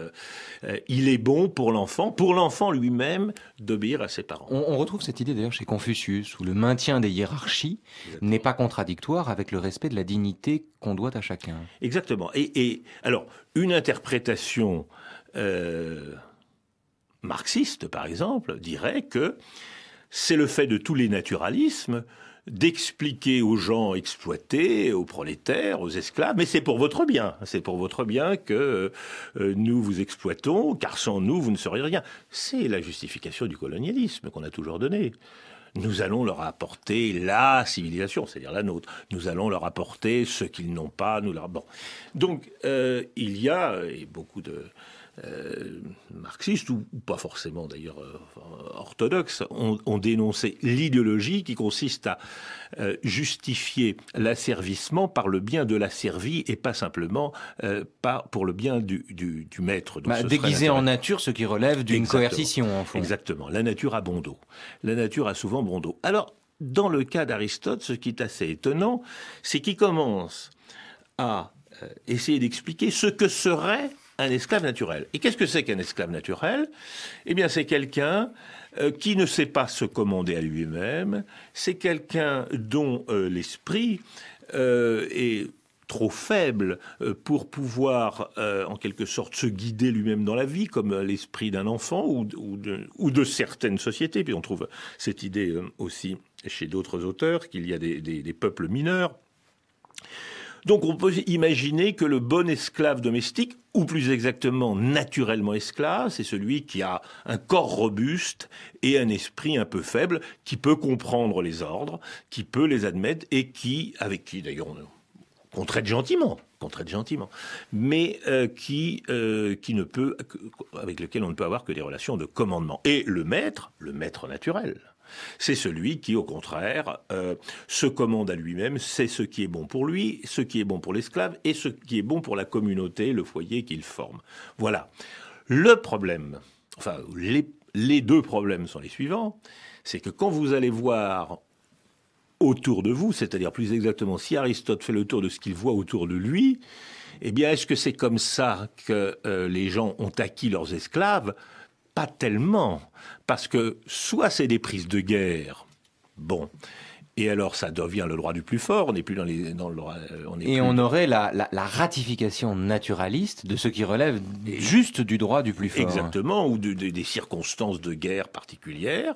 Speaker 3: euh, il, est bon pour l'enfant, pour l'enfant lui-même, d'obéir à ses parents.
Speaker 2: On, retrouve cette idée d'ailleurs chez Confucius, où le maintien des hiérarchies n'est pas contradictoire avec le respect de la dignité qu'on doit à chacun.
Speaker 3: Exactement. Et, et alors, une interprétation euh, marxiste, par exemple, dirait que c'est le fait de tous les naturalismes d'expliquer aux gens exploités, aux prolétaires, aux esclaves, mais c'est pour votre bien, c'est pour votre bien que euh, nous vous exploitons, car sans nous, vous ne seriez rien. C'est la justification du colonialisme qu'on a toujours donnée. Nous allons leur apporter la civilisation, c'est-à-dire la nôtre. Nous allons leur apporter ce qu'ils n'ont pas. Nous leur... Donc, euh, il y a, beaucoup de, euh, marxistes, ou, pas forcément d'ailleurs euh, orthodoxes, ont, dénoncé l'idéologie qui consiste à euh, justifier l'asservissement par le bien de l'asservi et pas simplement pas pour le bien du, maître.
Speaker 2: Bah, déguiser en nature ce qui relève d'une coercition, en fond.
Speaker 3: Exactement. La nature a bon dos. La nature a souvent bon dos. Alors, dans le cas d'Aristote, ce qui est assez étonnant, c'est qu'il commence à essayer d'expliquer ce que serait un esclave naturel. Et qu'est-ce que c'est qu'un esclave naturel? Eh bien, c'est quelqu'un euh, qui ne sait pas se commander à lui-même, c'est quelqu'un dont euh, l'esprit euh, est trop faible pour pouvoir, en quelque sorte, se guider lui-même dans la vie, comme l'esprit d'un enfant ou, de, certaines sociétés. Puis on trouve cette idée aussi chez d'autres auteurs, qu'il y a des peuples mineurs. Donc on peut imaginer que le bon esclave domestique, ou plus exactement naturellement esclave, c'est celui qui a un corps robuste et un esprit un peu faible, qui peut comprendre les ordres, qui peut les admettre et qui, avec qui d'ailleurs on, traite gentiment, qu'on traite gentiment, mais euh, qui, euh, qui ne peut, avec lequel on ne peut avoir que des relations de commandement. Et le maître, le maître naturel, c'est celui qui, au contraire, euh, se commande à lui-même, c'est ce qui est bon pour lui, ce qui est bon pour l'esclave et ce qui est bon pour la communauté, le foyer qu'il forme. Voilà. Le problème, enfin, les, deux problèmes sont les suivants, c'est que quand vous allez voir autour de vous, c'est-à-dire plus exactement si Aristote fait le tour de ce qu'il voit autour de lui, eh bien, est-ce que c'est comme ça que euh, les gens ont acquis leurs esclaves? Pas tellement, parce que soit c'est des prises de guerre, bon, et alors ça devient le droit du plus fort, on n'est plus dans, les, dans le droit...
Speaker 2: Euh, on et on aurait la, ratification naturaliste de ce qui relève juste du droit du plus fort.
Speaker 3: Exactement, ou des circonstances de guerre particulières.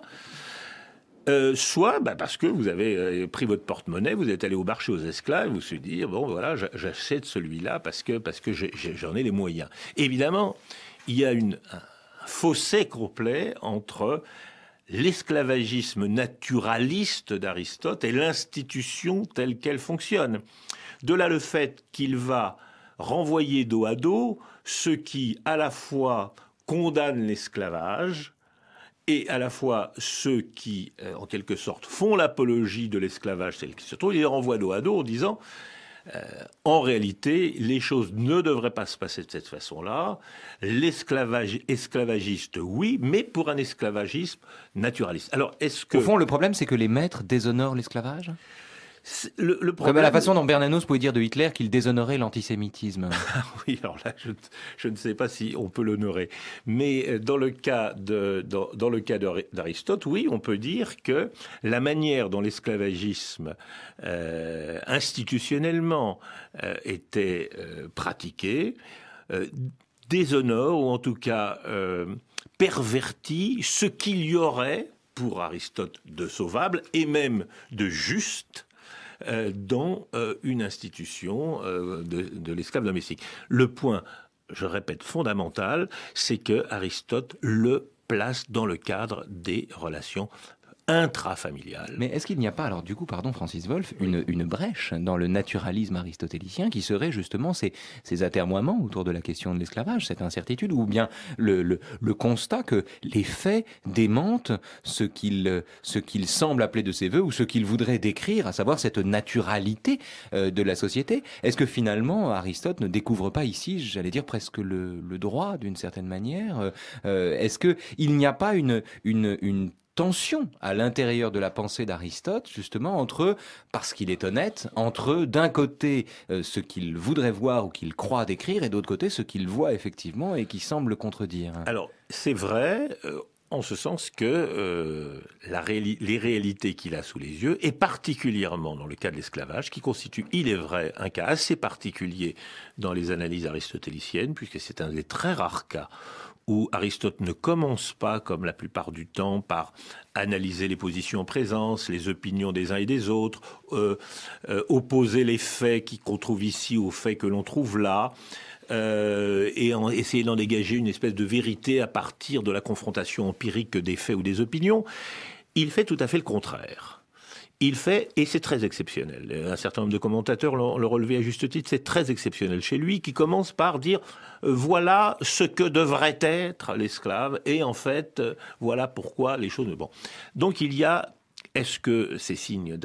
Speaker 3: Euh, soit bah, parce que vous avez euh, pris votre porte-monnaie, vous êtes allé au marché aux esclaves, vous vous dit bon voilà j'achète celui-là parce que parce que j'en ai les moyens. évidemment, il y a une, fossé complet entre l'esclavagisme naturaliste d'Aristote et l'institution telle qu'elle fonctionne. De là le fait qu'il va renvoyer dos à dos ceux qui, à la fois, condamnent l'esclavage et à la fois ceux qui, euh, en quelque sorte, font l'apologie de l'esclavage tel qu'il se trouve, il les renvoie dos à dos en disant euh, en réalité, les choses ne devraient pas se passer de cette façon-là. L'esclavage esclavagiste, oui, mais pour un esclavagisme naturaliste.
Speaker 2: Alors, est-ce que... Au fond, le problème, c'est que les maîtres déshonorent l'esclavage? Le, Comme à la façon dont Bernanos pouvait dire de Hitler qu'il déshonorait l'antisémitisme.
Speaker 3: Ah oui, alors là, je, ne sais pas si on peut l'honorer. Mais euh, dans le cas de, dans, le cas d'Aristote, oui, on peut dire que la manière dont l'esclavagisme euh, institutionnellement euh, était pratiqué déshonore ou en tout cas pervertit ce qu'il y aurait pour Aristote de sauvable et même de juste dans euh, une institution euh, de, l'esclave domestique. Le point, je répète, fondamental, c'est que Aristote le place dans le cadre des relations intrafamiliale.
Speaker 2: Mais est-ce qu'il n'y a pas, alors du coup, pardon Francis Wolff, une, une, brèche dans le naturalisme aristotélicien qui serait justement ces, ces atermoiements autour de la question de l'esclavage, cette incertitude, ou bien le, le, le, constat que les faits démentent ce qu'il ce qu'il semble appeler de ses voeux ou ce qu'il voudrait décrire, à savoir cette naturalité euh, de la société? Est-ce que finalement Aristote ne découvre pas ici, j'allais dire presque le, le droit d'une certaine manière euh, Est-ce qu'il n'y a pas une, une, une tension à l'intérieur de la pensée d'Aristote, justement, entre, parce qu'il est honnête, entre d'un côté euh, ce qu'il voudrait voir ou qu'il croit décrire, et d'autre côté ce qu'il voit effectivement et qui semble contredire.
Speaker 3: Alors, c'est vrai. Euh, en ce sens que euh, la les réalités qu'il a sous les yeux, et particulièrement dans le cas de l'esclavage, qui constitue, il est vrai, un cas assez particulier dans les analyses aristotéliciennes, puisque c'est un des très rares cas où Aristote ne commence pas, comme la plupart du temps, par analyser les positions en présence, les opinions des uns et des autres, euh, euh, opposer les faits qu'on trouve ici aux faits que l'on trouve là, euh, et en, essayer d'en dégager une espèce de vérité à partir de la confrontation empirique des faits ou des opinions. Il fait tout à fait le contraire il fait, et c'est très exceptionnel, un certain nombre de commentateurs l'ont relevé à juste titre, c'est très exceptionnel chez lui, qui commence par dire euh, voilà ce que devrait être l'esclave, et en fait, euh, voilà pourquoi les choses... Bon. Donc il y a, est-ce que c'est signe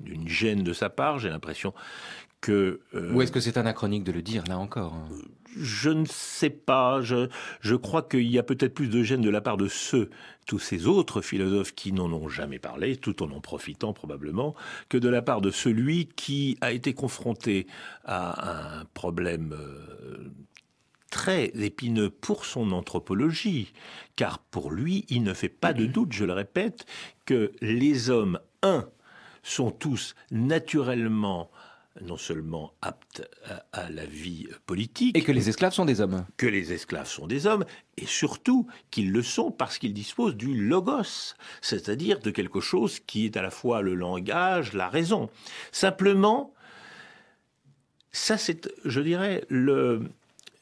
Speaker 3: d'une gêne de sa part? J'ai l'impression que...
Speaker 2: Euh, Ou est-ce que c'est anachronique de le dire, là encore?
Speaker 3: Je ne sais pas. Je, je crois qu'il y a peut-être plus de gêne de la part de ceux, tous ces autres philosophes qui n'en ont jamais parlé, tout en en profitant probablement, que de la part de celui qui a été confronté à un problème euh, très épineux pour son anthropologie, car pour lui, il ne fait pas de doute, je le répète, que les hommes, un, sont tous naturellement non seulement aptes à, la vie politique.
Speaker 2: Et que les esclaves sont des hommes.
Speaker 3: Que les esclaves sont des hommes, et surtout qu'ils le sont parce qu'ils disposent du logos, c'est-à-dire de quelque chose qui est à la fois le langage, la raison. Simplement, ça c'est, je dirais, le,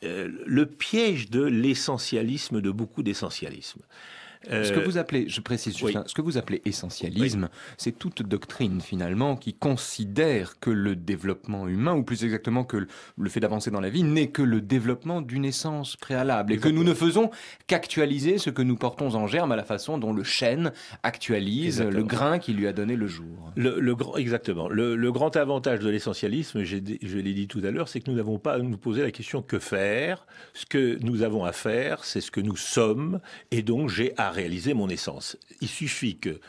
Speaker 3: euh, le piège de l'essentialisme, de beaucoup d'essentialisme.
Speaker 2: Ce que euh, vous appelez, je précise juste, ce que vous appelez essentialisme, c'est toute doctrine finalement qui considère que le développement humain, ou plus exactement que le fait d'avancer dans la vie, n'est que le développement d'une essence préalable, et que nous ne faisons qu'actualiser ce que nous portons en germe à la façon dont le chêne actualise le grain qui lui a donné le jour.
Speaker 3: Le, le exactement. Le, grand avantage de l'essentialisme, je l'ai dit tout à l'heure, c'est que nous n'avons pas à nous poser la question que faire. Ce que nous avons à faire, c'est ce que nous sommes, et donc j'ai à réaliser mon essence. Il suffit que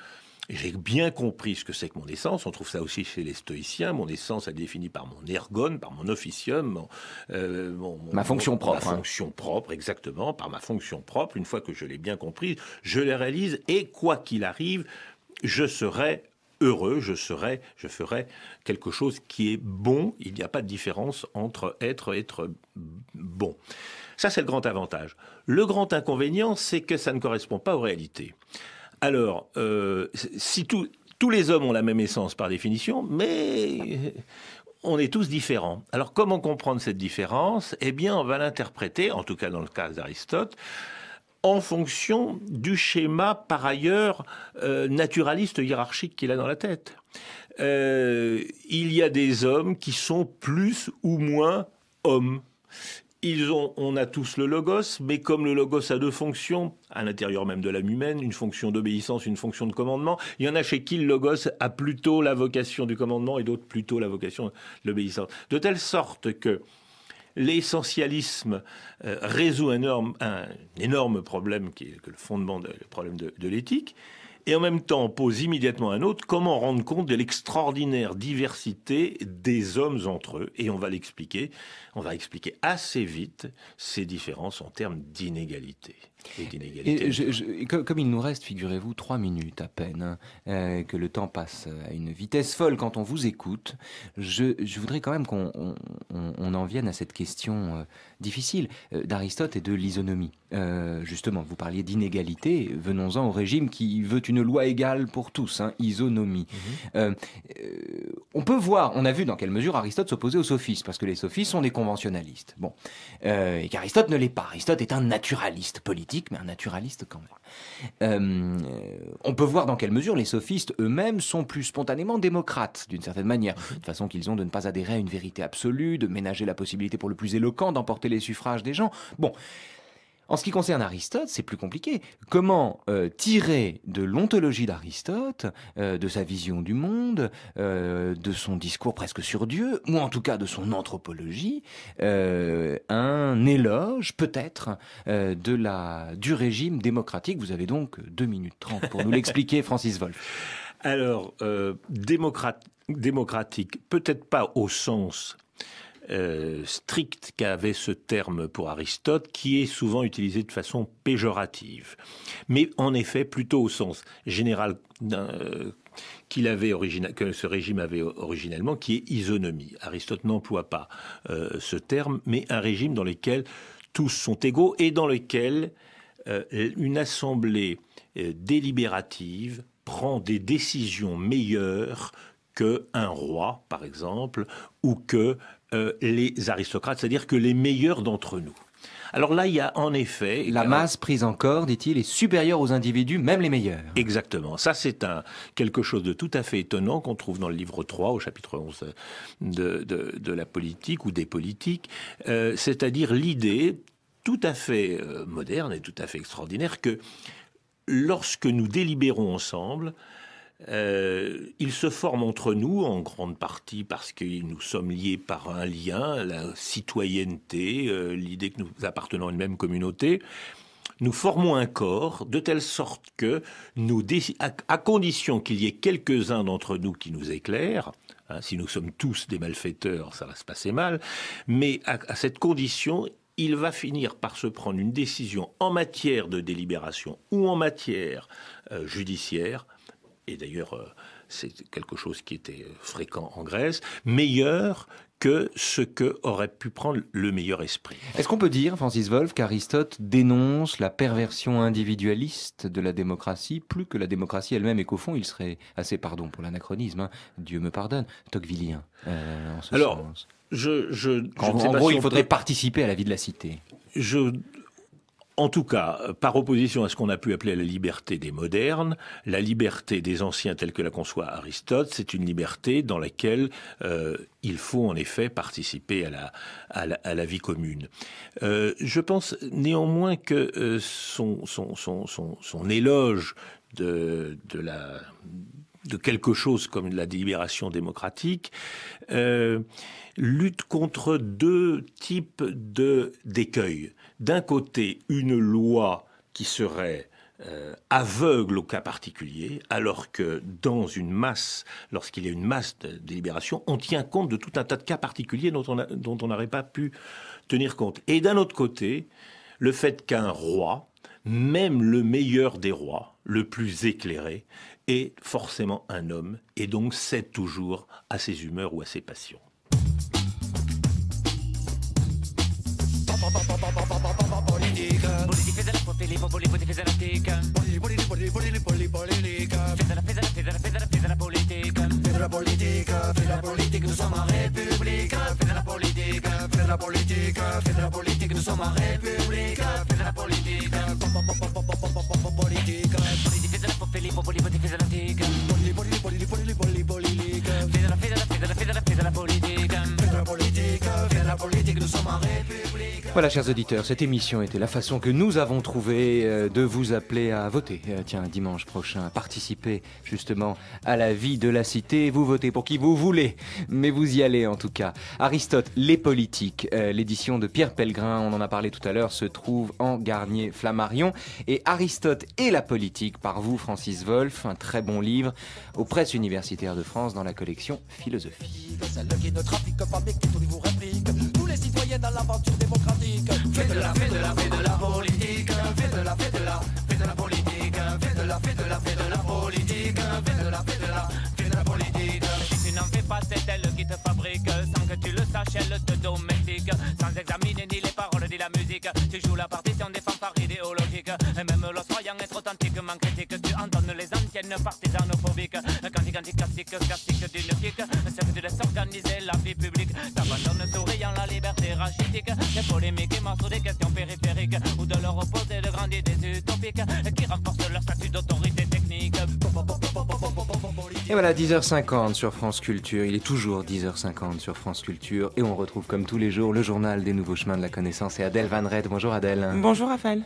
Speaker 3: j'ai bien compris ce que c'est que mon essence. On trouve ça aussi chez les stoïciens. Mon essence est définie par mon ergone, par mon officium,
Speaker 2: euh, ma fonction propre.
Speaker 3: Ma hein. fonction propre, exactement, par ma fonction propre. Une fois que je l'ai bien compris, je les réalise et quoi qu'il arrive, je serai heureux, je serai, je ferai quelque chose qui est bon. Il n'y a pas de différence entre être et être bon. Ça, c'est le grand avantage. Le grand inconvénient, c'est que ça ne correspond pas aux réalités. Alors, euh, si tous les hommes ont la même essence par définition, mais on est tous différents. Alors, comment comprendre cette différence? Eh bien, on va l'interpréter, en tout cas dans le cas d'Aristote, en fonction du schéma par ailleurs euh, naturaliste hiérarchique qu'il a dans la tête. Euh, il y a des hommes qui sont plus ou moins hommes on a tous le logos, mais comme le logos a deux fonctions, à l'intérieur même de l'âme humaine, une fonction d'obéissance, une fonction de commandement, il y en a chez qui le logos a plutôt la vocation du commandement et d'autres plutôt la vocation de l'obéissance. De telle sorte que l'essentialisme euh, résout un énorme, problème qui est le fondement du problème de l'éthique, et en même temps pose immédiatement un autre, comment rendre compte de l'extraordinaire diversité des hommes entre eux? Et on va l'expliquer, on va expliquer assez vite ces différences en termes d'inégalité.
Speaker 2: Et, comme il nous reste, figurez-vous, trois minutes à peine, hein, euh, que le temps passe à une vitesse folle quand on vous écoute, je, voudrais quand même qu'on en vienne à cette question euh, difficile euh, d'Aristote et de l'isonomie. justement, vous parliez d'inégalité, venons-en au régime qui veut une loi égale pour tous, hein, isonomie. Mhm. on peut voir, on a vu dans quelle mesure Aristote s'opposait aux sophistes, parce que les sophistes sont des conventionnalistes. Bon, et qu'Aristote ne l'est pas. Aristote est un naturaliste politique mais un naturaliste quand même. Euh, on peut voir dans quelle mesure les sophistes eux-mêmes sont plus spontanément démocrates, d'une certaine manière, de façon qu'ils ont de ne pas adhérer à une vérité absolue, de ménager la possibilité pour le plus éloquent d'emporter les suffrages des gens. Bon, en ce qui concerne Aristote, c'est plus compliqué. Comment euh, tirer de l'ontologie d'Aristote, euh, de sa vision du monde, euh, de son discours presque sur Dieu, ou en tout cas de son anthropologie, un éloge peut-être de la du régime démocratique? Vous avez donc 2 minutes 30 pour nous l'expliquer, Francis Wolff.
Speaker 3: Alors, démocratique, peut-être pas au sens euh, strict qu'avait ce terme pour Aristote, qui est souvent utilisé de façon péjorative, mais en effet plutôt au sens général euh, qu'il avait que ce régime avait originellement, qui est isonomie. Aristote n'emploie pas euh, ce terme, mais un régime dans lequel tous sont égaux et dans lequel une assemblée délibérative prend des décisions meilleures que un roi, par exemple, ou que euh, les aristocrates, c'est-à-dire que les meilleurs d'entre nous. Alors là, il y a en effet...
Speaker 2: La masse prise en corps, dit-il, est supérieure aux individus, même les meilleurs.
Speaker 3: Exactement. Ça, c'est un, quelque chose de tout à fait étonnant qu'on trouve dans le livre 3, au chapitre 11 de, de, la politique ou des politiques, euh, c'est-à-dire l'idée tout à fait euh, moderne et tout à fait extraordinaire que lorsque nous délibérons ensemble, euh, il se forme entre nous, en grande partie parce que nous sommes liés par un lien, la citoyenneté, euh, l'idée que nous appartenons à une même communauté. Nous formons un corps de telle sorte que à, condition qu'il y ait quelques-uns d'entre nous qui nous éclairent, hein, si nous sommes tous des malfaiteurs, ça va se passer mal, mais à, cette condition, il va finir par se prendre une décision en matière de délibération ou en matière euh, judiciaire et d'ailleurs euh, c'est quelque chose qui était fréquent en Grèce, meilleur que ce que aurait pu prendre le meilleur esprit.
Speaker 2: Est-ce qu'on peut dire, Francis Wolff, qu'Aristote dénonce la perversion individualiste de la démocratie, plus que la démocratie elle-même, et qu'au fond, il serait assez, pardon pour l'anachronisme, hein, Dieu me pardonne, tocquevillien,
Speaker 3: euh, en ce Alors, Je, je,
Speaker 2: en, gros, il faudrait participer à la vie de la cité.
Speaker 3: Je en tout cas, par opposition à ce qu'on a pu appeler la liberté des modernes, la liberté des anciens telle que la conçoit Aristote, c'est une liberté dans laquelle euh, il faut en effet participer à la, vie commune. Euh, je pense néanmoins que euh, son, éloge de, quelque chose comme la délibération démocratique, lutte contre deux types de d'écueils d'un côté une loi qui serait euh, aveugle au cas particulier, alors que dans une masse, lorsqu'il y a une masse de délibération, on tient compte de tout un tas de cas particuliers dont on n'aurait pas pu tenir compte. Et d'un autre côté, le fait qu'un roi, même le meilleur des rois, le plus éclairé, est forcément un homme, et donc cède toujours à ses humeurs ou à ses passions. Politica Politica della popoli, popoli, politica della tica Polli, polli, polli, polli, polli, politica. Fede la fede la fede la fede la fede la politica. Fede la politica, fede la politica, nous sommes en république. Fede la politica, fede la politica, fede la politica, nous sommes en république. Fede la politica, politica Politica della popoli, popoli, politica. Della tica Polli, polli, polli, polli, polli, politica Fede la fede la fede la fede la fede la politica Voilà, chers auditeurs, cette émission était la façon que nous avons trouvé euh, de vous appeler à voter. Euh, tiens, dimanche prochain, à participer justement à la vie de la cité. Vous votez pour qui vous voulez, mais vous y allez en tout cas. Aristote, les politiques, euh, l'édition de Pierre Pellegrin, on en a parlé tout à l'heure, se trouve en Garnier Flammarion. Et Aristote et la politique, par vous, Francis Wolff, un très bon livre aux presses universitaires de France dans la collection Philosophie dans l'aventure démocratique. Fais de la, fais de la, fais de la politique. Fais de la, fais de la, fais de la politique. Fais de la, fais de la, fais de la politique. Si tu n'en fais pas, c'est elle qui te fabrique. Sans que tu le saches, elle te domestique. Sans examiner ni les paroles ni la musique. Tu joues la partition des fanfares idéologiques. Et même le soyant être authentiquement critique, tu entends les anciennes partisanophobes Quantique, quantique, classique, classique d'une kick. C'est que tu laisses organiser la vie publique. Et
Speaker 2: voilà, 10h50 sur France Culture, il est toujours 10h50 sur France Culture, et on retrouve comme tous les jours le journal des nouveaux chemins de la connaissance et Adèle Van Red. Bonjour Adèle.
Speaker 6: Bonjour Raphaël.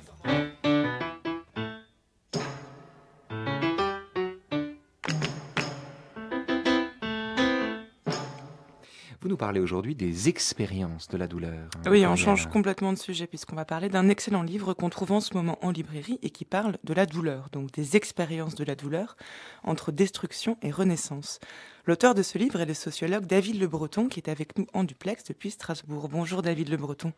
Speaker 2: Nous parlez aujourd'hui des expériences de la douleur.
Speaker 6: Oui, on change complètement de sujet puisqu'on va parler d'un excellent livre qu'on trouve en ce moment en librairie et qui parle de la douleur, donc des expériences de la douleur entre destruction et renaissance. L'auteur de ce livre est le sociologue David Le Breton qui est avec nous en duplex depuis Strasbourg. Bonjour David Le Breton.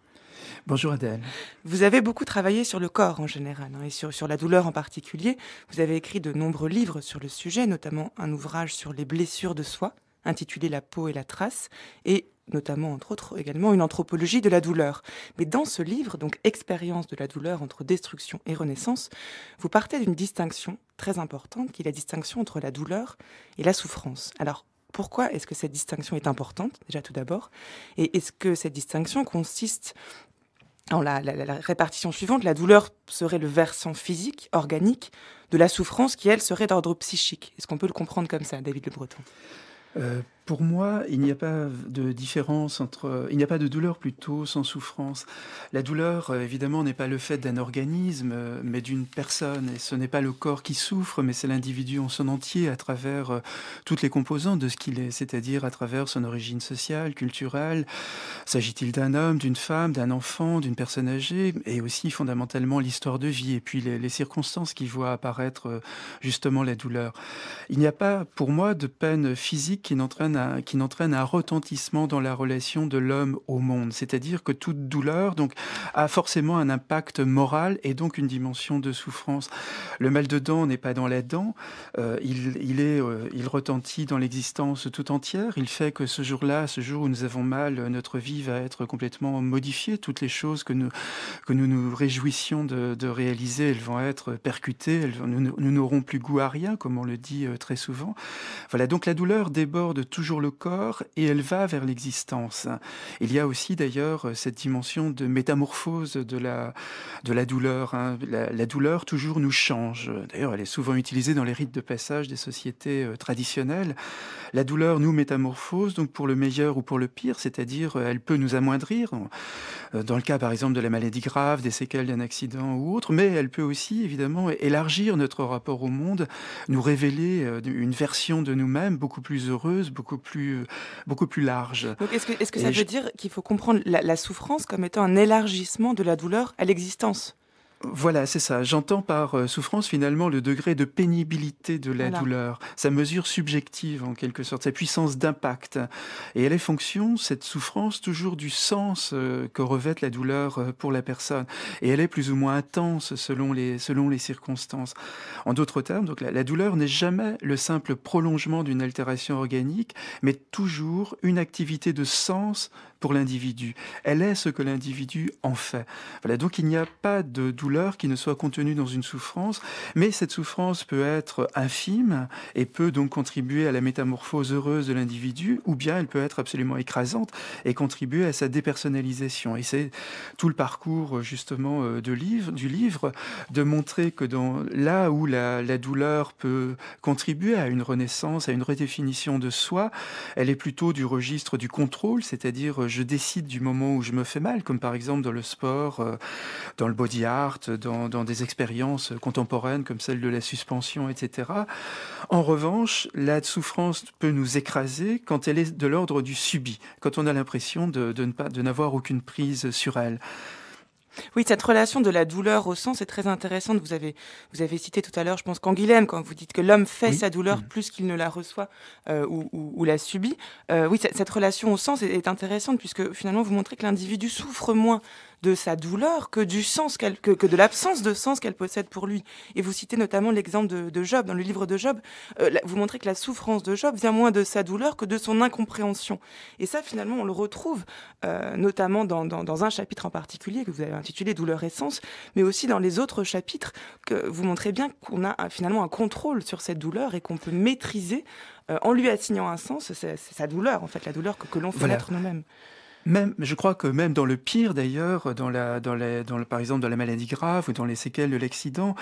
Speaker 7: Bonjour Adèle.
Speaker 6: Vous avez beaucoup travaillé sur le corps en général hein, et sur, sur la douleur en particulier. Vous avez écrit de nombreux livres sur le sujet, notamment un ouvrage sur les blessures de soi intitulé La peau et la trace, et notamment, entre autres, également une anthropologie de la douleur. Mais dans ce livre, donc Expérience de la douleur entre destruction et renaissance, vous partez d'une distinction très importante, qui est la distinction entre la douleur et la souffrance. Alors, pourquoi est-ce que cette distinction est importante, déjà tout d'abord Et est-ce que cette distinction consiste en la, la, répartition suivante? La douleur serait le versant physique, organique, de la souffrance qui, elle, serait d'ordre psychique. Est-ce qu'on peut le comprendre comme ça, David Le Breton?
Speaker 7: Euh, pour moi, il n'y a pas de différence entre, il n'y a pas de douleur plutôt sans souffrance. La douleur, euh, évidemment, n'est pas le fait d'un organisme, euh, mais d'une personne. Et ce n'est pas le corps qui souffre, mais c'est l'individu en son entier à travers toutes les composantes de ce qu'il est, c'est-à-dire à travers son origine sociale, culturelle. S'agit-il d'un homme, d'une femme, d'un enfant, d'une personne âgée, et aussi fondamentalement l'histoire de vie et puis les, circonstances qui voient apparaître justement la douleur. Il n'y a pas, pour moi, de peine physique qui n'entraîne qui n'entraîne un retentissement dans la relation de l'homme au monde. C'est-à-dire que toute douleur donc, a forcément un impact moral et donc une dimension de souffrance. Le mal de dent n'est pas dans la dent, euh, il, il, est, euh, il retentit dans l'existence tout entière. Il fait que ce jour-là, ce jour où nous avons mal, notre vie va être complètement modifiée. Toutes les choses que nous que nous, nous réjouissions de, réaliser, elles vont être percutées. Nous n'aurons plus goût à rien, comme on le dit euh, très souvent. Voilà, donc la douleur déborde toujours le corps et elle va vers l'existence. Il y a aussi d'ailleurs cette dimension de métamorphose de la, de la douleur. Hein. La, douleur toujours nous change. D'ailleurs, elle est souvent utilisée dans les rites de passage des sociétés euh, traditionnelles. La douleur nous métamorphose, donc pour le meilleur ou pour le pire, c'est-à-dire euh, elle peut nous amoindrir, euh, dans le cas par exemple de la maladie grave, des séquelles d'un accident ou autre, mais elle peut aussi évidemment élargir notre rapport au monde, nous révéler une version de nous-mêmes beaucoup plus heureuse, beaucoup plus, beaucoup plus large.
Speaker 6: est-ce que, est que ça veut dire qu'il faut comprendre la souffrance comme étant un élargissement de la douleur à l'existence?
Speaker 7: Voilà, c'est ça. J'entends par euh, souffrance finalement le degré de pénibilité de la douleur, sa mesure subjective en quelque sorte, sa puissance d'impact. Et elle est fonction, cette souffrance, toujours du sens euh, que revêt la douleur euh, pour la personne. Et elle est plus ou moins intense selon les, selon les circonstances. En d'autres termes, donc la, la douleur n'est jamais le simple prolongement d'une altération organique, mais toujours une activité de sens pour l'individu. Elle est ce que l'individu en fait. Voilà, donc il n'y a pas de douleur qui ne soit contenue dans une souffrance, mais cette souffrance peut être infime et peut donc contribuer à la métamorphose heureuse de l'individu, ou bien elle peut être absolument écrasante et contribuer à sa dépersonnalisation. Et c'est tout le parcours justement euh, de livre, du livre de montrer que dans, là où la, la douleur peut contribuer à une renaissance, à une redéfinition de soi, elle est plutôt du registre du contrôle, c'est-à-dire je décide du moment où je me fais mal, comme par exemple dans le sport, euh, dans le body art, dans, des expériences contemporaines comme celle de la suspension, etc. En revanche, la souffrance peut nous écraser quand elle est de l'ordre du subi, quand on a l'impression de, de, n'avoir aucune prise sur elle.
Speaker 6: Oui, cette relation de la douleur au sens est très intéressante. Vous avez, vous avez cité tout à l'heure, je pense, qu'Anguilhem, quand vous dites que l'homme fait sa douleur mm. plus qu'il ne la reçoit euh, ou, ou, la subit. Euh, oui, cette relation au sens est, est intéressante puisque finalement vous montrez que l'individu souffre moins de sa douleur que du sens que, que, de l'absence de sens qu'elle possède pour lui. Et vous citez notamment l'exemple de, Job, dans le livre de Job, euh, vous montrez que la souffrance de Job vient moins de sa douleur que de son incompréhension. Et ça, finalement, on le retrouve euh, notamment dans, dans, un chapitre en particulier que vous avez intitulé Douleur et sens, mais aussi dans les autres chapitres que vous montrez bien qu'on a finalement un contrôle sur cette douleur et qu'on peut maîtriser euh, en lui assignant un sens, c'est sa douleur, en fait, la douleur que, que l'on fait naître nous-mêmes.
Speaker 7: Même, je crois que même dans le pire d'ailleurs, par exemple dans la maladie grave ou dans les séquelles de l'accident,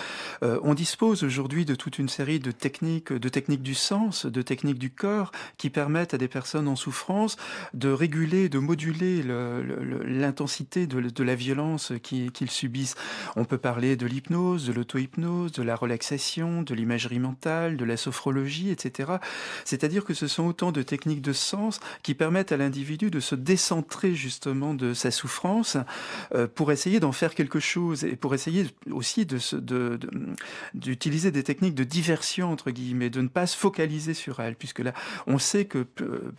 Speaker 7: euh, on dispose aujourd'hui de toute une série de techniques, de techniques du sens, de techniques du corps qui permettent à des personnes en souffrance de réguler, de moduler l'intensité de, la violence qu'ils subissent. On peut parler de l'hypnose, de l'auto-hypnose, de la relaxation, de l'imagerie mentale, de la sophrologie, etc. C'est-à-dire que ce sont autant de techniques de sens qui permettent à l'individu de se décentrer justement de sa souffrance euh, pour essayer d'en faire quelque chose et pour essayer aussi de, d'utiliser des techniques de diversion entre guillemets, de ne pas se focaliser sur elle, puisque là, on sait que euh,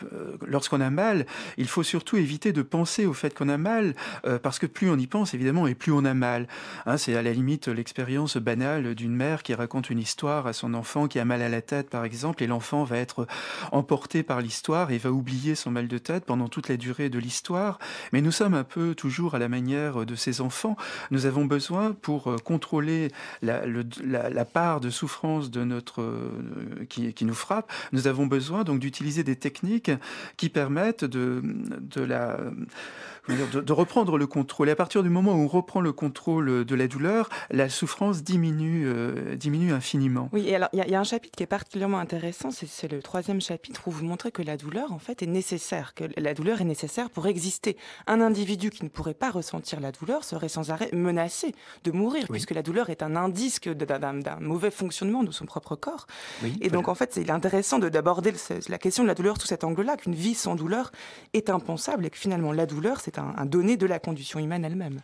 Speaker 7: lorsqu'on a mal, il faut surtout éviter de penser au fait qu'on a mal, euh, parce que plus on y pense évidemment et plus on a mal. Hein, c'est à la limite l'expérience banale d'une mère qui raconte une histoire à son enfant qui a mal à la tête par exemple, et l'enfant va être emporté par l'histoire et va oublier son mal de tête pendant toute la durée de l'histoire. Mais nous sommes un peu toujours à la manière de ces enfants. Nous avons besoin pour euh, contrôler la, part de souffrance de notre euh, qui, nous frappe, nous avons besoin donc d'utiliser des techniques qui permettent de la de, reprendre le contrôle. Et à partir du moment où on reprend le contrôle de la douleur, la souffrance diminue, euh, diminue infiniment.
Speaker 6: Oui, et alors il y, a un chapitre qui est particulièrement intéressant, c'est le troisième chapitre où vous montrez que la douleur en fait est nécessaire, que la douleur est nécessaire pour exister. Un individu qui ne pourrait pas ressentir la douleur serait sans arrêt menacé de mourir, puisque la douleur est un indice d'un mauvais fonctionnement de son propre corps. et donc en fait, c'est intéressant d'aborder la question de la douleur sous cet angle-là, qu'une vie sans douleur est impensable et que finalement la douleur c'est un, donné de la condition humaine elle-même.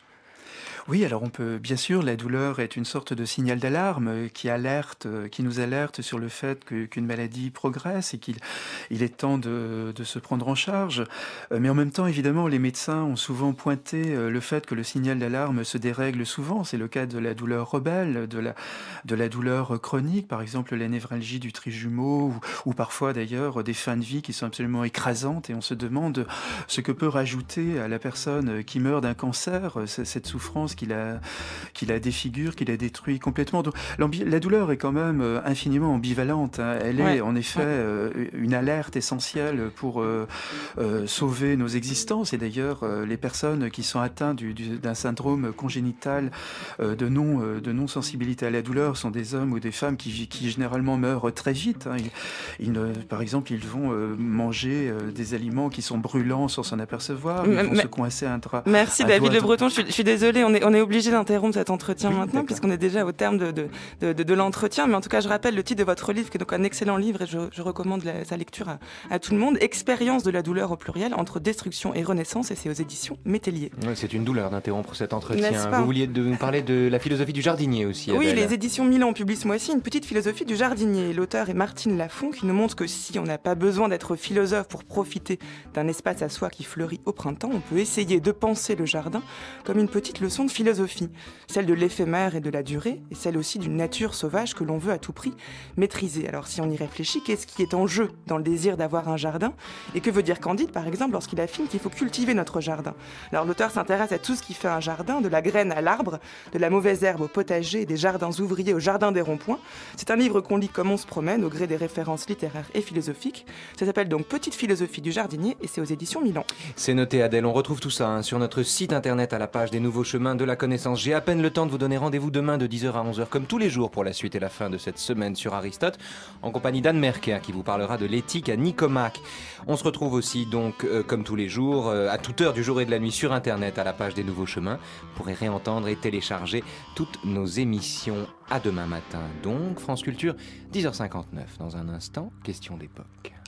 Speaker 7: Oui, alors on peut, bien sûr, la douleur est une sorte de signal d'alarme qui alerte, qui nous alerte sur le fait qu'une maladie progresse et qu'il il est temps de, se prendre en charge. Euh, mais en même temps, évidemment, les médecins ont souvent pointé euh, le fait que le signal d'alarme se dérègle souvent. C'est le cas de la douleur rebelle, de la, douleur chronique, par exemple la névralgie du trijumeau, ou parfois d'ailleurs des fins de vie qui sont absolument écrasantes. Et on se demande ce que peut rajouter à la personne qui meurt d'un cancer cette souffrance qu'il a, qu'il a défigure, qu'il a détruit complètement. Donc, la douleur est quand même euh, infiniment ambivalente. Hein. Elle est en effet euh, une alerte essentielle pour euh, sauver nos existences. Et d'ailleurs, les personnes qui sont atteintes d'un syndrome congénital de non de non sensibilité à la douleur sont des hommes ou des femmes qui, qui généralement meurent très vite. Hein. Ils, par exemple, ils vont manger des aliments qui sont brûlants sans s'en apercevoir. Ils vont se coincer un drap.
Speaker 6: Merci David Le Breton. Je suis, je suis désolée, on est on est obligé d'interrompre cet entretien maintenant, puisqu'on est déjà au terme de, de, de, l'entretien. Mais en tout cas, je rappelle le titre de votre livre, qui est donc un excellent livre, et je, je recommande sa lecture à, à, tout le monde. Expérience de la douleur au pluriel entre destruction et renaissance, et c'est aux éditions Métellier.
Speaker 2: c'est une douleur d'interrompre cet entretien. Vous vouliez de nous parler de la philosophie du jardinier aussi.
Speaker 6: Oui, les éditions Milan publient ce mois-ci une petite philosophie du jardinier. L'auteur est Martine Lafont, qui nous montre que si on n'a pas besoin d'être philosophe pour profiter d'un espace à soi qui fleurit au printemps, on peut essayer de penser le jardin comme une petite leçon de philosophie celle de l'éphémère et de la durée, et celle aussi d'une nature sauvage que l'on veut à tout prix maîtriser. Alors si on y réfléchit, qu'est-ce qui est en jeu dans le désir d'avoir un jardin? Et que veut dire Candide, par exemple, lorsqu'il affirme qu'il faut cultiver notre jardin? Alors l'auteur s'intéresse à tout ce qui fait un jardin, de la graine à l'arbre, de la mauvaise herbe au potager, des jardins ouvriers au jardin des ronds-points. C'est un livre qu'on lit comme on se promène, au gré des références littéraires et philosophiques. Ça s'appelle donc Petite philosophie du jardinier, et c'est aux éditions Milan.
Speaker 2: C'est noté Adèle, on retrouve tout ça hein, sur notre site internet à la page des nouveaux chemins de la connaissance. J'ai à peine le temps de vous donner rendez-vous demain de 10h à 11h, comme tous les jours, pour la suite et la fin de cette semaine sur Aristote, en compagnie d'Anne Merker, qui vous parlera de l'éthique à Nicomaque. On se retrouve aussi, donc, euh, comme tous les jours, euh, à toute heure du jour et de la nuit sur Internet, à la page des Nouveaux Chemins. Vous pourrez réentendre et télécharger toutes nos émissions. À demain matin, donc, France Culture, 10h59. Dans un instant, question d'époque.